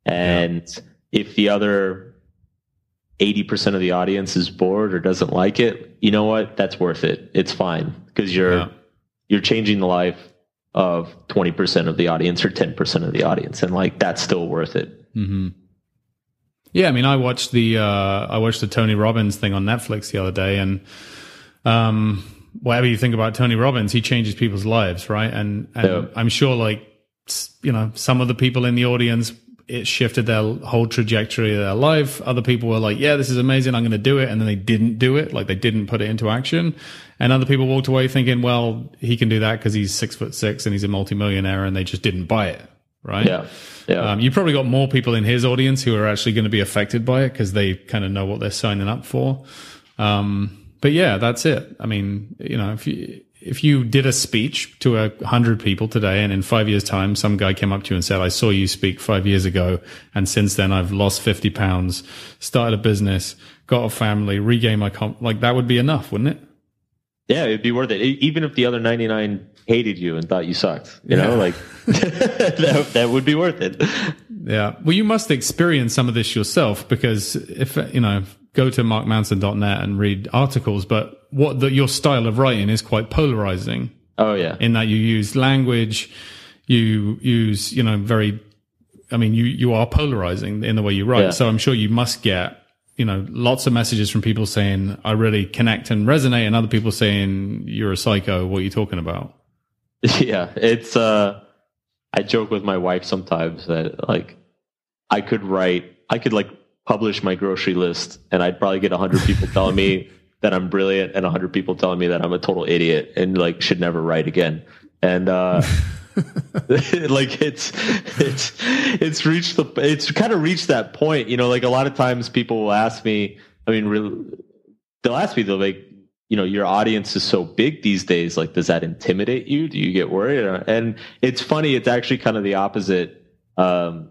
And if the other 80% of the audience is bored or doesn't like it, you know what? That's worth it. It's fine because you're, Yeah. you're changing the life of 20% of the audience or 10% of the audience. And like, that's still worth it. hmm Yeah, I mean, I watched the uh, I watched the Tony Robbins thing on Netflix the other day, and um, whatever you think about Tony Robbins, he changes people's lives, right? And, and Yeah. I'm sure, like you know, some of the people in the audience, it shifted their whole trajectory of their life. Other people were like, "Yeah, this is amazing, I'm going to do it," and then they didn't do it, like they didn't put it into action. And other people walked away thinking, "Well, he can do that because he's six foot six and he's a multimillionaire," and they just didn't buy it, right? Yeah. Yeah. Um, you probably got more people in his audience who are actually going to be affected by it because they kind of know what they're signing up for. Um, but yeah, that's it. I mean, you know, if you if you did a speech to a hundred people today, and in five years' time, some guy came up to you and said, "I saw you speak five years ago, and since then I've lost fifty pounds, started a business, got a family, regained my comp," like that would be enough, wouldn't it? Yeah, it'd be worth it. Even if the other 99 hated you and thought you sucked, you know, Yeah. like that, that would be worth it. Yeah. Well, you must experience some of this yourself because if, you know, go to markmanson.net and read articles, but what the, your style of writing is quite polarizing Oh, yeah. in that you use language, you use, you know, very, I mean, you, you are polarizing in the way you write. Yeah. So I'm sure you must get, you know, lots of messages from people saying, I really connect and resonate and other people saying, you're a psycho. What are you talking about? Yeah, it's uh I joke with my wife sometimes that like I could write I could like publish my grocery list and I'd probably get 100 people telling me that I'm brilliant and 100 people telling me that I'm a total idiot and like should never write again. And uh like it's it's it's reached the it's kind of reached that point, you know, like a lot of times people will ask me, I mean really they'll ask me they'll like you know your audience is so big these days like does that intimidate you? Do you get worried? And it's funny it's actually kind of the opposite um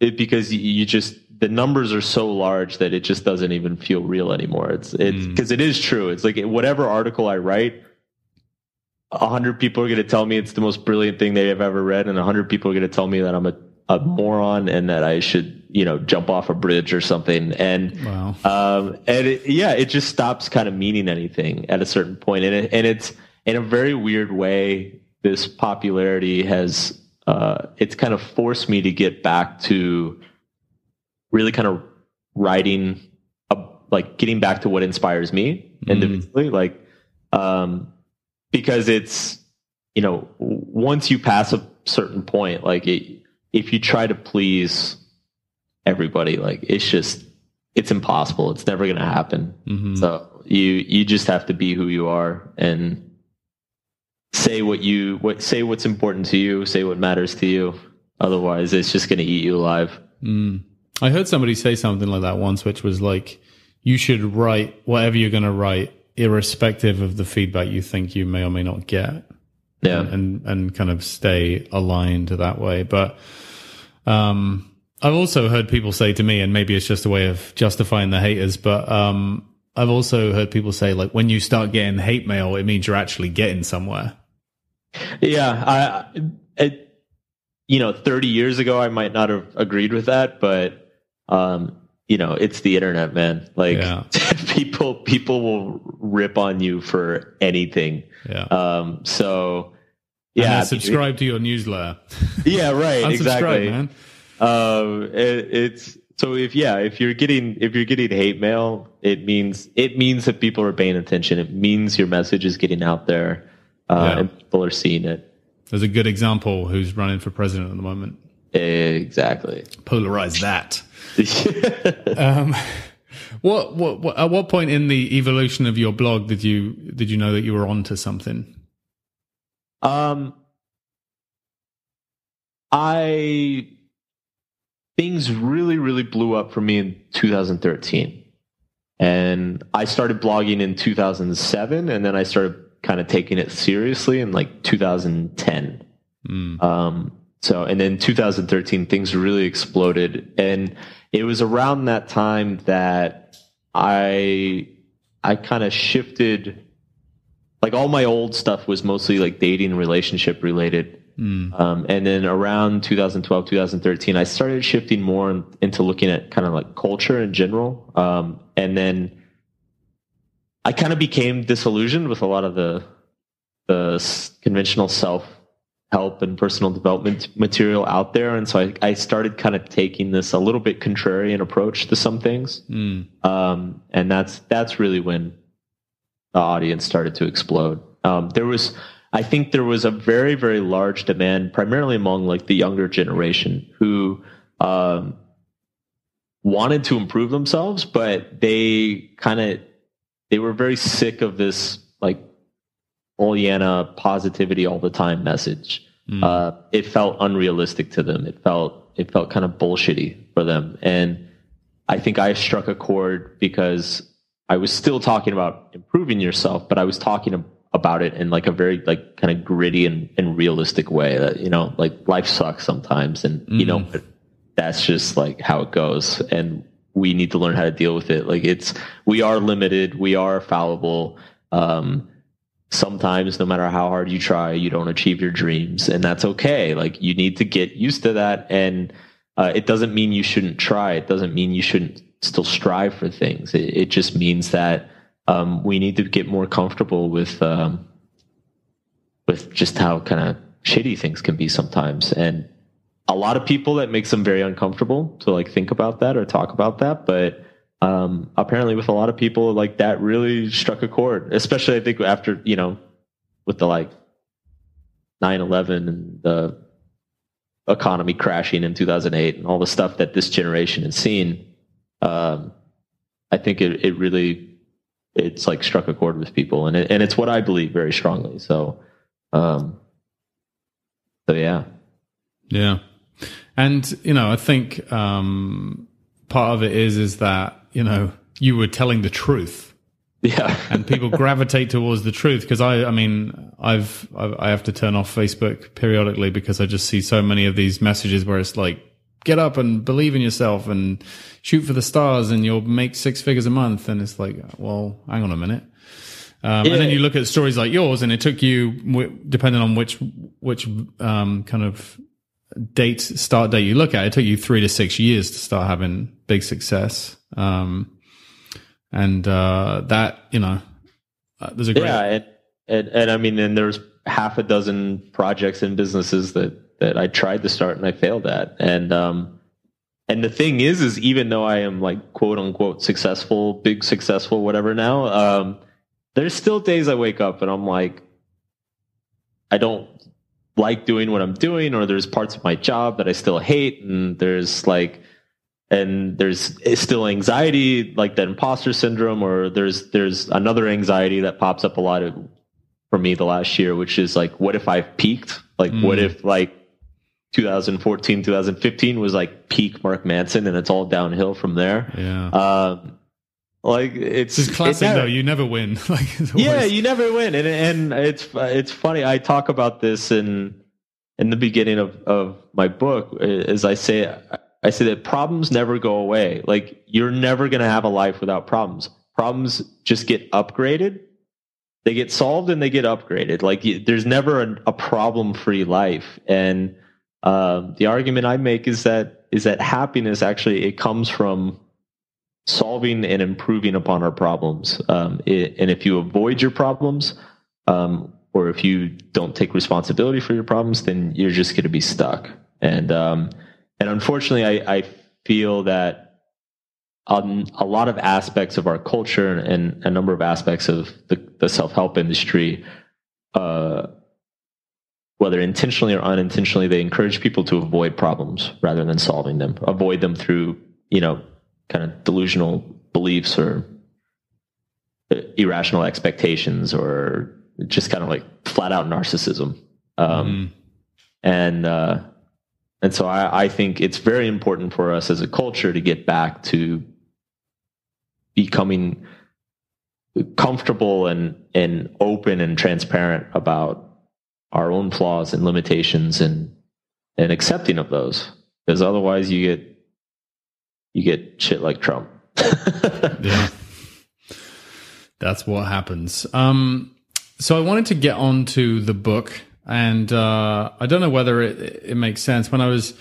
it, because you- just the numbers are so large that it just doesn't even feel real anymore. It's it's Mm. because it is true it's like whatever article i write a hundred people are going to tell me it's the most brilliant thing they have ever read, and a hundred people are going to tell me that I'm a, a moron and that I should, you know, jump off a bridge or something. And Wow. um, and it, yeah, it just stops kind of meaning anything at a certain point, and it, and it's in a very weird way. This popularity has uh, it's kind of forced me to get back to really kind of writing, a, like getting back to what inspires me individually, like um, because it's you know once you pass a certain point, like it, if you try to please everybody, like it's just it's impossible. It's never going to happen. Mhm. So you you just have to be who you are and say what you what say what's important to you, say what matters to you. Otherwise, it's just going to eat you alive. Mm. I heard somebody say something like that once, which was like, you should write whatever you're going to write, irrespective of the feedback you think you may or may not get. Yeah. And, and kind of stay aligned that way. But, um, I've also heard people say to me, and maybe it's just a way of justifying the haters, but, um, I've also heard people say like when you start getting hate mail, it means you're actually getting somewhere. Yeah, I, it, you know, 30 years ago, I might not have agreed with that, but, um, you know, it's the internet, man. Like Yeah. people, people will rip on you for anything. Yeah. Um, so yeah, subscribe to your newsletter. yeah, right. Exactly. man. Um, it, it's so if yeah, if you're getting if you're getting hate mail, it means it means that people are paying attention. It means your message is getting out there, uh, Yeah. and people are seeing it. There's a good example who's running for president at the moment. Exactly. Polarize that. Um, what, what, what, at what point in the evolution of your blog did you did you know that you were onto something? Um, I things really really blew up for me in 2013, and I started blogging in 2007, and then I started kind of taking it seriously in like 2010. Mm. Um, so, and then 2013, things really exploded, and it was around that time that I I kind of shifted. Like all my old stuff was mostly like dating and relationship related. Mm. Um, and then around 2012, 2013, I started shifting more in- into looking at kind of like culture in general. Um, and then I kind of became disillusioned with a lot of the the conventional self help and personal development material out there. And so I, I started kind of taking this a little bit contrarian approach to some things. Mm. Um, and that's that's really when the audience started to explode. Um, there was, I think, there was a very very large demand, primarily among like the younger generation, who um, wanted to improve themselves, but they kind of they were very sick of this Pollyanna positivity all the time message. uh, it felt unrealistic to them. It felt it felt kind of bullshitty for them, and I think I struck a chord because I was still talking about improving yourself, but I was talking about it in like a very like kind of gritty and, and realistic way. That you know, like life sucks sometimes, and you know, that's just like how it goes, and we need to learn how to deal with it. Like it's we are limited, we are fallible. Um, sometimes no matter how hard you try you don't achieve your dreams and that's okay. Like you need to get used to that and uh, it doesn't mean you shouldn't try. It doesn't mean you shouldn't still strive for things. It, it just means that um, we need to get more comfortable with um, with just how kind of shitty things can be sometimes and a lot of people that makes them very uncomfortable to like think about that or talk about that but um, apparently with a lot of people like that really struck a chord especially i think after you know with the like 9-11 and the economy crashing in 2008 and all the stuff that this generation has seen um, i think it, it really it's like struck a chord with people. And it, and it's what i believe very strongly. So um so yeah. Yeah. And, you know, I think um, part of it is is that, you know, you were telling the truth yeah and people gravitate towards the truth because I, I mean, I've, I've I have to turn off Facebook periodically because I just see so many of these messages where it's like, get up and believe in yourself and shoot for the stars and you'll make six figures a month, and it's like, well, hang on a minute. Um, And then you look at stories like yours, and it took you, depending on which which um, kind of date start date you look at, it took you three to six years to start having big success. Um, and uh, that you know, uh, there's a great yeah and, and and i mean and there's half a dozen projects and businesses that that i tried to start and i failed at. And um and the thing is is even though i am like quote unquote successful big successful whatever now um there's still days i wake up and i'm like i don't like doing what i'm doing or there's parts of my job that i still hate and there's like and there's still anxiety like that imposter syndrome or there's there's another anxiety that pops up a lot of, for me the last year which is like what if i've peaked like what if like 2014 2015 was like peak mark manson and it's all downhill from there yeah. um like it's is classic it never- though. You never win. like yeah you never win and and it's it's funny i talk about this in in the beginning of of my book as i say i say that problems never go away. Like you're never going to have a life without problems. Problems just get upgraded. They get solved and they get upgraded. Like you, there's never a, a problem free life. And um, the argument i make is that is that happiness actually it comes from solving and improving upon our problems. Um, it, and if you avoid your problems, um, or if you don't take responsibility for your problems, then you're just going to be stuck. And um, and unfortunately, I, I feel that on a lot of aspects of our culture and a number of aspects of the, the self help industry, uh, whether intentionally or unintentionally, they encourage people to avoid problems rather than solving them. Avoid them through you know kind of delusional beliefs or irrational expectations or just kind of like flat out narcissism. Um, And uh, and so I, I think it's very important for us as a culture to get back to becoming comfortable and and open and transparent about our own flaws and limitations and and accepting of those because otherwise you get you get shit like Trump. yeah. That's what happens. Um, so I wanted to get on to the book, and uh, I don't know whether it, it makes sense. When I was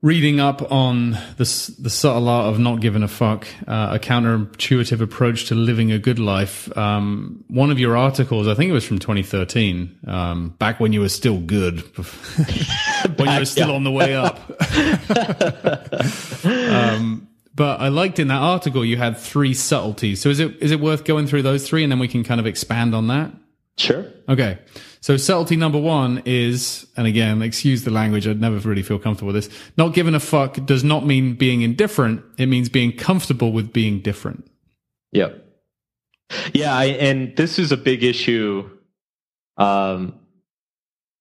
reading up on the, the subtle art of not giving a fuck, uh, a counterintuitive approach to living a good life, um, one of your articles, I think it was from 2013, um, back when you were still good, when you were still on the way up. um, but I liked in that article you had three subtleties. So is it is it worth going through those three and then we can kind of expand on that? Sure. Okay. So subtlety number one is, and again, excuse the language, I'd never really feel comfortable with this. Not giving a fuck does not mean being indifferent. It means being comfortable with being different. Yep. Yeah, I, and this is a big issue. Um,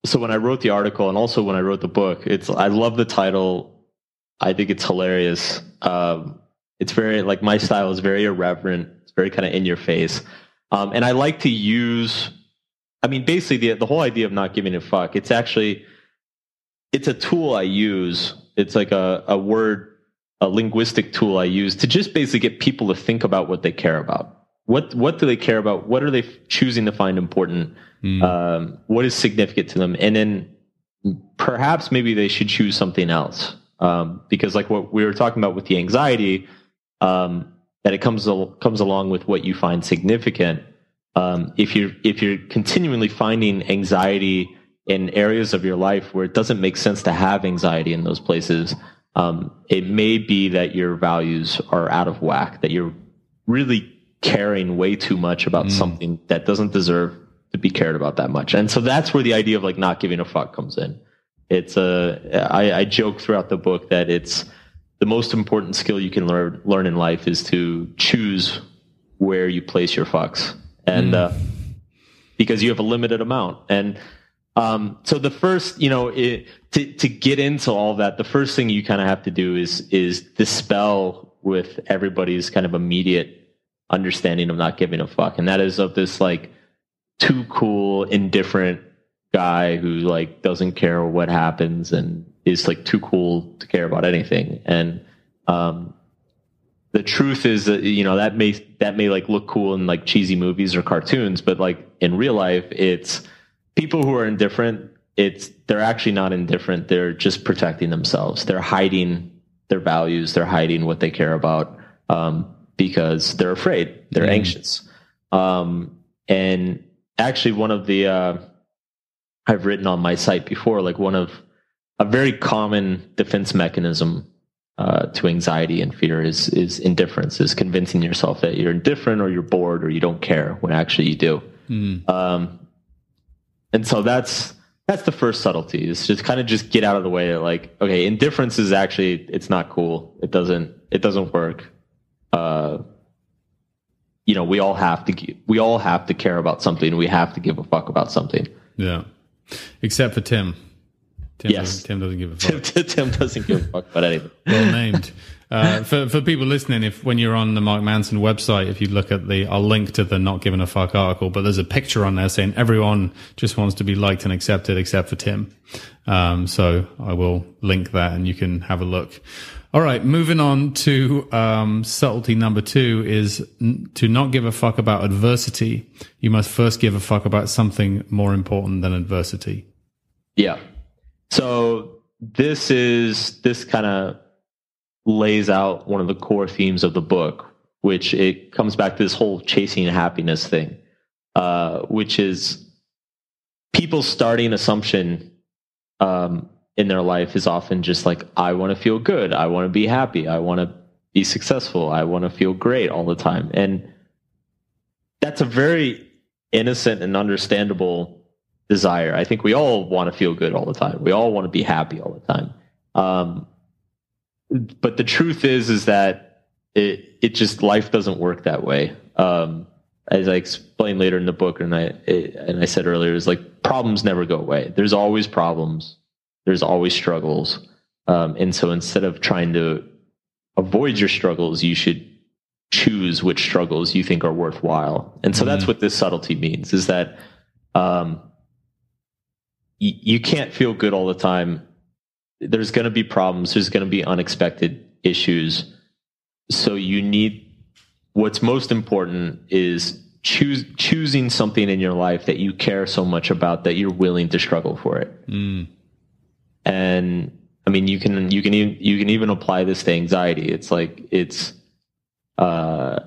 so when I wrote the article and also when I wrote the book, it's I love the title. I think it's hilarious. Um, it's very like my style is very irreverent. It's very kind of in your face, um, and I like to use. I mean, basically, the the whole idea of not giving a fuck. It's actually it's a tool I use. It's like a a word, a linguistic tool I use to just basically get people to think about what they care about. What what do they care about? What are they choosing to find important? Mm. Um, what is significant to them? And then perhaps maybe they should choose something else. Um, because like what we were talking about with the anxiety, um, that it comes al- comes along with what you find significant. Um, if you're if you're continually finding anxiety in areas of your life where it doesn't make sense to have anxiety in those places, um, it may be that your values are out of whack. That you're really caring way too much about mm. something that doesn't deserve to be cared about that much. And so that's where the idea of like not giving a fuck comes in. It's a I, I joke throughout the book that it's the most important skill you can learn learn in life is to choose where you place your fucks, and mm. uh, because you have a limited amount. And um, so the first, you know, it, to to get into all that, the first thing you kind of have to do is is dispel with everybody's kind of immediate understanding of not giving a fuck, and that is of this like too cool, indifferent guy who like doesn't care what happens and is like too cool to care about anything. And um, the truth is that you know that may that may like look cool in like cheesy movies or cartoons, but like in real life, it's people who are indifferent. It's they're actually not indifferent. They're just protecting themselves. They're hiding their values. They're hiding what they care about um, because they're afraid. They're mm. anxious. Um, and actually one of the uh, I've written on my site before, like one of a very common defense mechanism uh, to anxiety and fear is is indifference, is convincing yourself that you're indifferent or you're bored or you don't care when actually you do. Mm. Um, and so that's that's the first subtlety is just kind of just get out of the way. Like, okay, indifference is actually it's not cool. It doesn't it doesn't work. Uh, you know, we all have to we all have to care about something. We have to give a fuck about something. Yeah, except for Tim. Tim yes, doesn't, Tim doesn't give a fuck. Tim, Tim doesn't give a fuck about anything. well named. Uh, for for people listening, if when you're on the Mark Manson website, if you look at the, I'll link to the not giving a fuck article, but there's a picture on there saying everyone just wants to be liked and accepted except for Tim. Um, so I will link that and you can have a look. All right, moving on to um, subtlety number two is n- to not give a fuck about adversity. You must first give a fuck about something more important than adversity. Yeah. So this is this kind of lays out one of the core themes of the book, which it comes back to this whole chasing happiness thing, uh, which is people's starting assumption um, in their life is often just like, I want to feel good. I want to be happy. I want to be successful. I want to feel great all the time. And that's a very innocent and understandable desire. I think we all want to feel good all the time. We all want to be happy all the time. Um, but the truth is, is that it, it just, life doesn't work that way. Um, as I explained later in the book, and I, it, and I said earlier, is like problems never go away. There's always problems there's always struggles. Um, and so instead of trying to avoid your struggles, you should choose which struggles you think are worthwhile. And so mm-hmm. that's what this subtlety means is that um, you can't feel good all the time. There's going to be problems, there's going to be unexpected issues. So you need what's most important is choose choosing something in your life that you care so much about that you're willing to struggle for it. Mm and I mean, you can you can even you can even apply this to anxiety. It's like it's uh,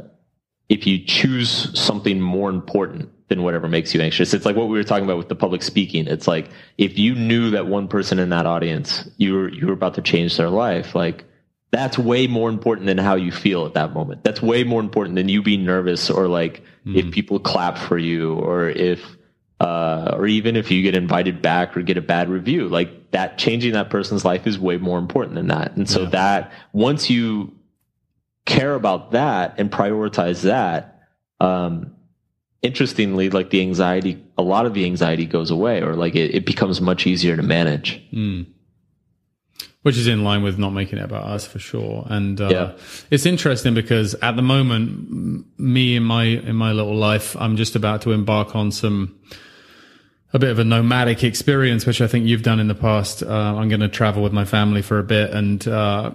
if you choose something more important than whatever makes you anxious. It's like what we were talking about with the public speaking. It's like if you knew that one person in that audience, you were you were about to change their life, like that's way more important than how you feel at that moment. That's way more important than you being nervous or like mm. if people clap for you or if uh, or even if you get invited back or get a bad review, like that changing that person's life is way more important than that. And so yeah. that once you care about that and prioritize that, um, interestingly, like the anxiety, a lot of the anxiety goes away, or like it, it becomes much easier to manage. which is in line with not making it about us for sure. And uh, Yeah. it's interesting because at the moment, me in my in my little life, I'm just about to embark on some a bit of a nomadic experience, which I think you've done in the past. Uh, I'm going to travel with my family for a bit and uh,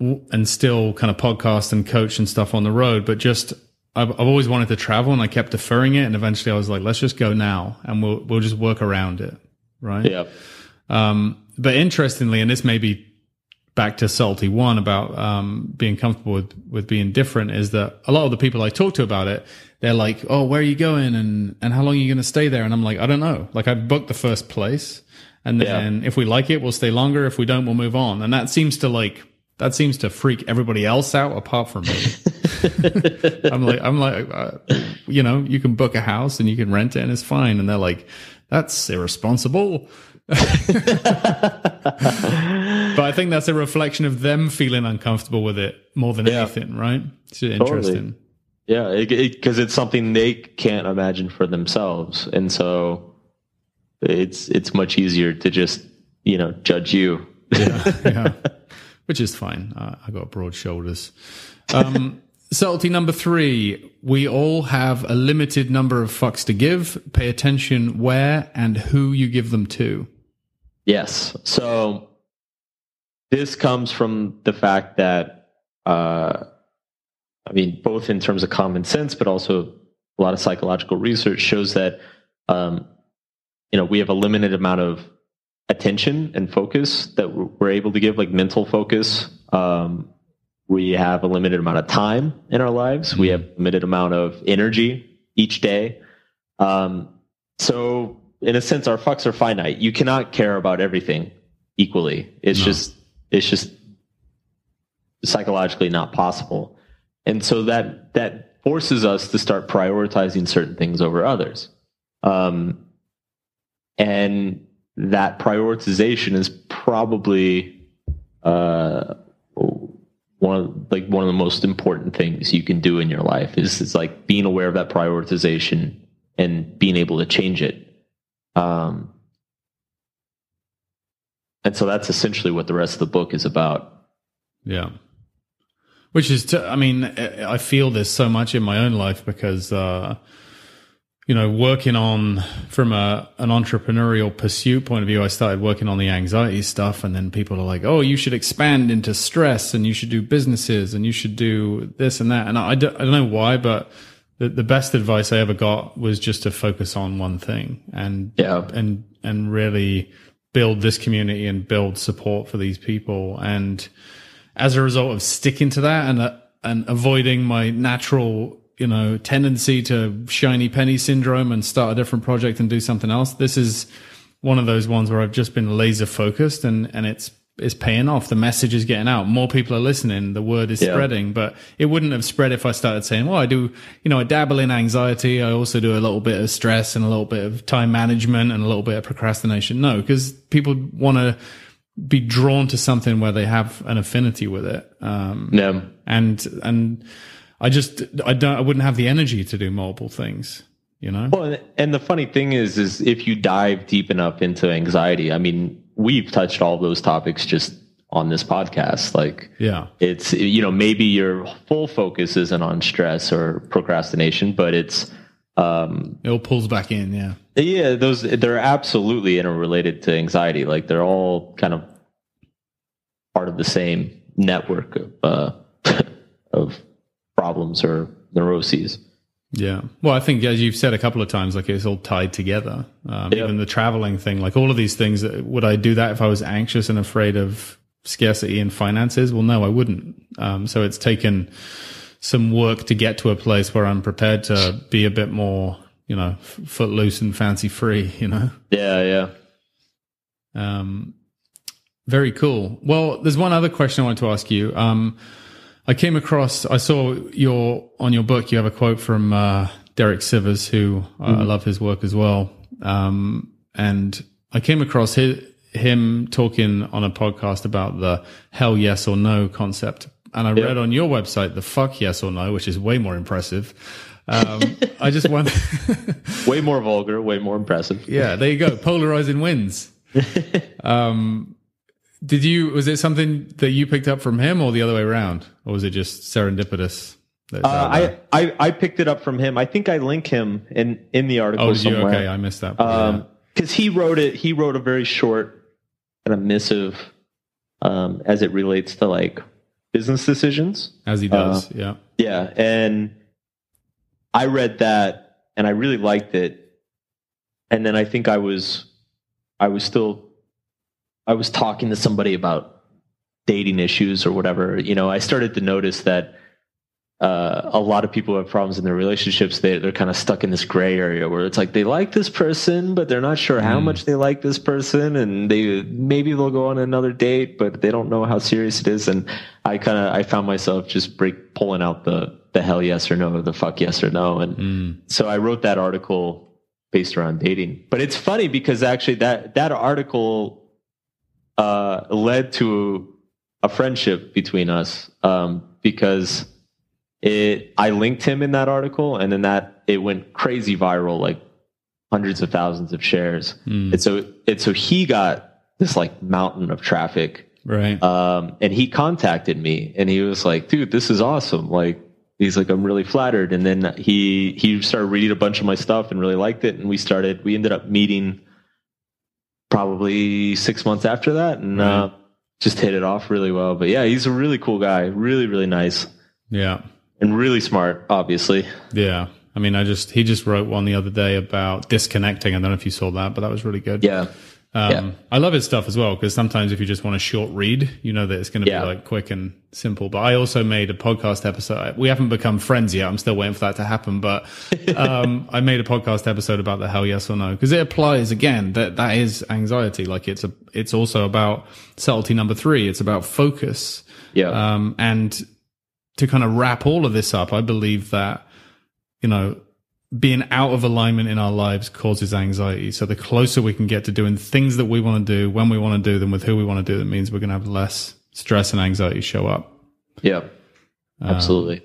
and still kind of podcast and coach and stuff on the road, but just. I've, I've always wanted to travel and I kept deferring it. And eventually I was like, let's just go now and we'll, we'll just work around it. Right. Yeah. Um, but interestingly, and this may be back to salty one about um, being comfortable with with being different, is that a lot of the people I talk to about it, they're like, "Oh, where are you going? And and how long are you going to stay there?" And I'm like, "I don't know. Like I booked the first place, and then if we like it, we'll stay longer. If we don't, we'll move on." And that seems to like that seems to freak everybody else out apart from me. I'm like, I'm like, uh, you know, you can book a house and you can rent it and it's fine. And they're like, that's irresponsible. but I think that's a reflection of them feeling uncomfortable with it more than Yeah. anything, right? It's interesting. Yeah, because it's something they can't imagine for themselves, and so it's it's much easier to just you know judge you. yeah, which is fine. Uh, I got broad shoulders. Um, subtlety number three: we all have a limited number of fucks to give. Pay attention where and who you give them to. Yes. So this comes from the fact that, uh, I mean, both in terms of common sense, but also a lot of psychological research shows that, um, you know, we have a limited amount of attention and focus that we're able to give, like mental focus. Um, we have a limited amount of time in our lives. We have a limited amount of energy each day. Um, so in a sense, our fucks are finite. You cannot care about everything equally. It's just, it's just psychologically not possible. And so that, that forces us to start prioritizing certain things over others. Um, and that prioritization is probably, uh, one of like one of the most important things you can do in your life is is like being aware of that prioritization and being able to change it. Um, and so that's essentially what the rest of the book is about. Yeah. Which is, I mean, I I feel this so much in my own life because, uh, you know, working on from a an entrepreneurial pursuit point of view, I started working on the anxiety stuff, and then people are like, "Oh, you should expand into stress, and you should do businesses, and you should do this and that." And I, I don't, I don't know why, but the, the best advice I ever got was just to focus on one thing and Yeah. and and really build this community and build support for these people and as a result of sticking to that and uh, and avoiding my natural you know tendency to shiny penny syndrome and start a different project and do something else. This is one of those ones where I've just been laser focused and and it's it's paying off. The message is getting out. More people are listening. The word is Yeah. spreading. But it wouldn't have spread if I started saying well I do you know I dabble in anxiety. I also do a little bit of stress and a little bit of time management and a little bit of procrastination. No because people want to be drawn to something where they have an affinity with it. Um, Yeah. and and I just I don't I wouldn't have the energy to do multiple things you know Well, and- the funny thing is, is if you dive deep enough into anxiety, I mean, we've touched all those topics just on this podcast. Like, yeah it's you know maybe your full focus isn't on stress or procrastination, but it's um, it all pulls back in yeah yeah, those they're absolutely interrelated to anxiety. Like they're all kind of part of the same network of uh, of problems or neuroses. Yeah. Well, I think as you've said a couple of times, like it's all tied together. Um. Even the traveling thing, like all of these things. uh, Would I do that if I was anxious and afraid of scarcity in finances? Well, no, I wouldn't. Um, so it's taken some work to get to a place where I'm prepared to be a bit more, you know, f- footloose and fancy free. You know. Yeah, yeah. Um, very cool. Well, there's one other question I wanted to ask you. Um, I came across, I saw your on your book. You have a quote from uh, Derek Sivers, who uh, I love his work as well. Um, and I came across hi him talking on a podcast about the hell yes or no concept. And I read on your website the fuck yes or no, which is way more impressive. Um, I just wonder. way more vulgar, way more impressive. yeah, there you go. Polarizing wins. Um, did you? Was it something that you picked up from him, or the other way around, or was it just serendipitous? Uh. I, I I picked it up from him. I think I link him in in the article oh, somewhere. Okay, I missed that. um because he wrote it he wrote a very short kind of missive um as it relates to like business decisions as he uh, does. yeah. yeah and i read that and i really liked it and then i think i was i was still i was talking to somebody about dating issues or whatever you know i started to notice that uh, a lot of people have problems in their relationships. They, they're kind of stuck in this gray area where it's like they like this person, but they're not sure how Mm. much they like this person, and they maybe they'll go on another date, but they don't know how serious it is. And I kind of I found myself just break pulling out the the hell yes or no, the fuck yes or no, and Mm. so I wrote that article based around dating. But it's funny because actually that that article uh, led to a friendship between us um, because it I linked him in that article and then that it went crazy viral like hundreds of thousands of shares. Mm. And so and so he got this like mountain of traffic Right. um, and he contacted me and he was like, dude, this is awesome. Like, he's like, I'm really flattered. And then he, he started reading a bunch of my stuff and really liked it. And we started, we ended up meeting probably six months after that and, uh, just hit it off really well. But yeah, he's a really cool guy. Really, really nice yeah. and really smart, obviously. Yeah. I mean, I just he just wrote one the other day about disconnecting. I don't know if you saw that, but that was really good. Yeah. Um, Yeah. I love his stuff as well because sometimes if you just want a short read, you know that it's going to Yeah. be like quick and simple. But I also made a podcast episode. We haven't become friends yet. I'm still waiting for that to happen. But um, I made a podcast episode about the hell yes or no because it applies again. That that is anxiety. Like it's a it's also about subtlety number three. It's about focus. Yeah. Um, and to kind of wrap all of this up, I believe that, you know, being out of alignment in our lives causes anxiety. So the closer we can get to doing things that we want to do, when we want to do them, with who we want to do them, means we're going to have less stress and anxiety show up. yeah. Absolutely.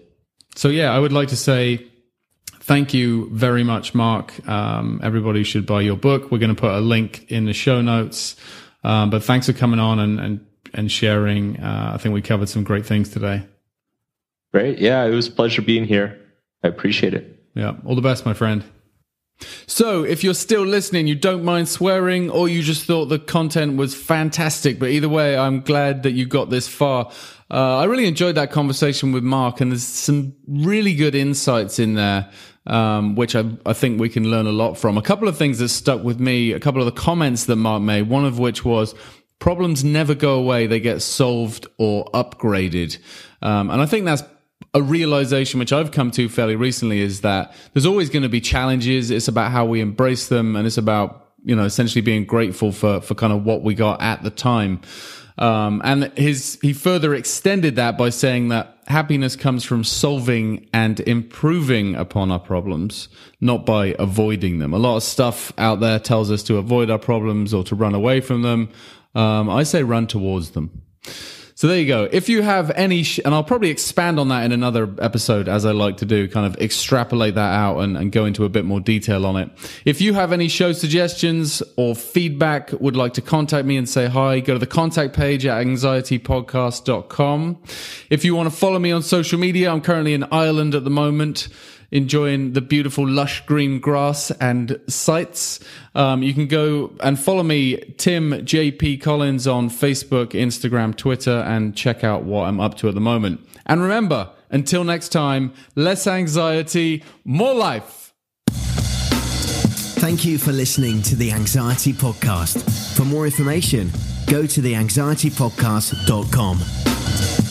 So yeah, I would like to say thank you very much, Mark. Um, everybody should buy your book. We're going to put a link in the show notes. Um, but thanks for coming on and and and sharing. Uh, I think we covered some great things today. Great. Yeah. It was a pleasure being here. I appreciate it. Yeah. All the best, my friend. So, if you're still listening, you don't mind swearing, or you just thought the content was fantastic, but either way, I'm glad that you got this far. Uh, I really enjoyed that conversation with Mark, and there's some really good insights in there, um, which I, I think we can learn a lot from. A couple of things that stuck with me, a couple of the comments that Mark made, one of which was, Problems never go away, they get solved or upgraded. Um, and I think that's a realization which I've come to fairly recently is that there's always going to be challenges. It's about how we embrace them and it's about, you know, essentially being grateful for, for kind of what we got at the time. Um, and his, he further extended that by saying that happiness comes from solving and improving upon our problems, not by avoiding them. A lot of stuff out there tells us to avoid our problems or to run away from them. Um, I say run towards them. So there you go. If you have any, sh- and I'll probably expand on that in another episode as I like to do, kind of extrapolate that out and, and go into a bit more detail on it. If you have any show suggestions or feedback, would like to contact me and say hi, go to the contact page at anxietypodcast.com. If you want to follow me on social media, I'm currently in Ireland at the moment enjoying the beautiful lush green grass and sights. Um, you can go and follow me, Tim JP Collins, on Facebook, Instagram, Twitter, and check out what I'm up to at the moment. And remember, until next time, less anxiety, more life. Thank you for listening to the Anxiety Podcast. For more information, go to theanxietypodcast.com.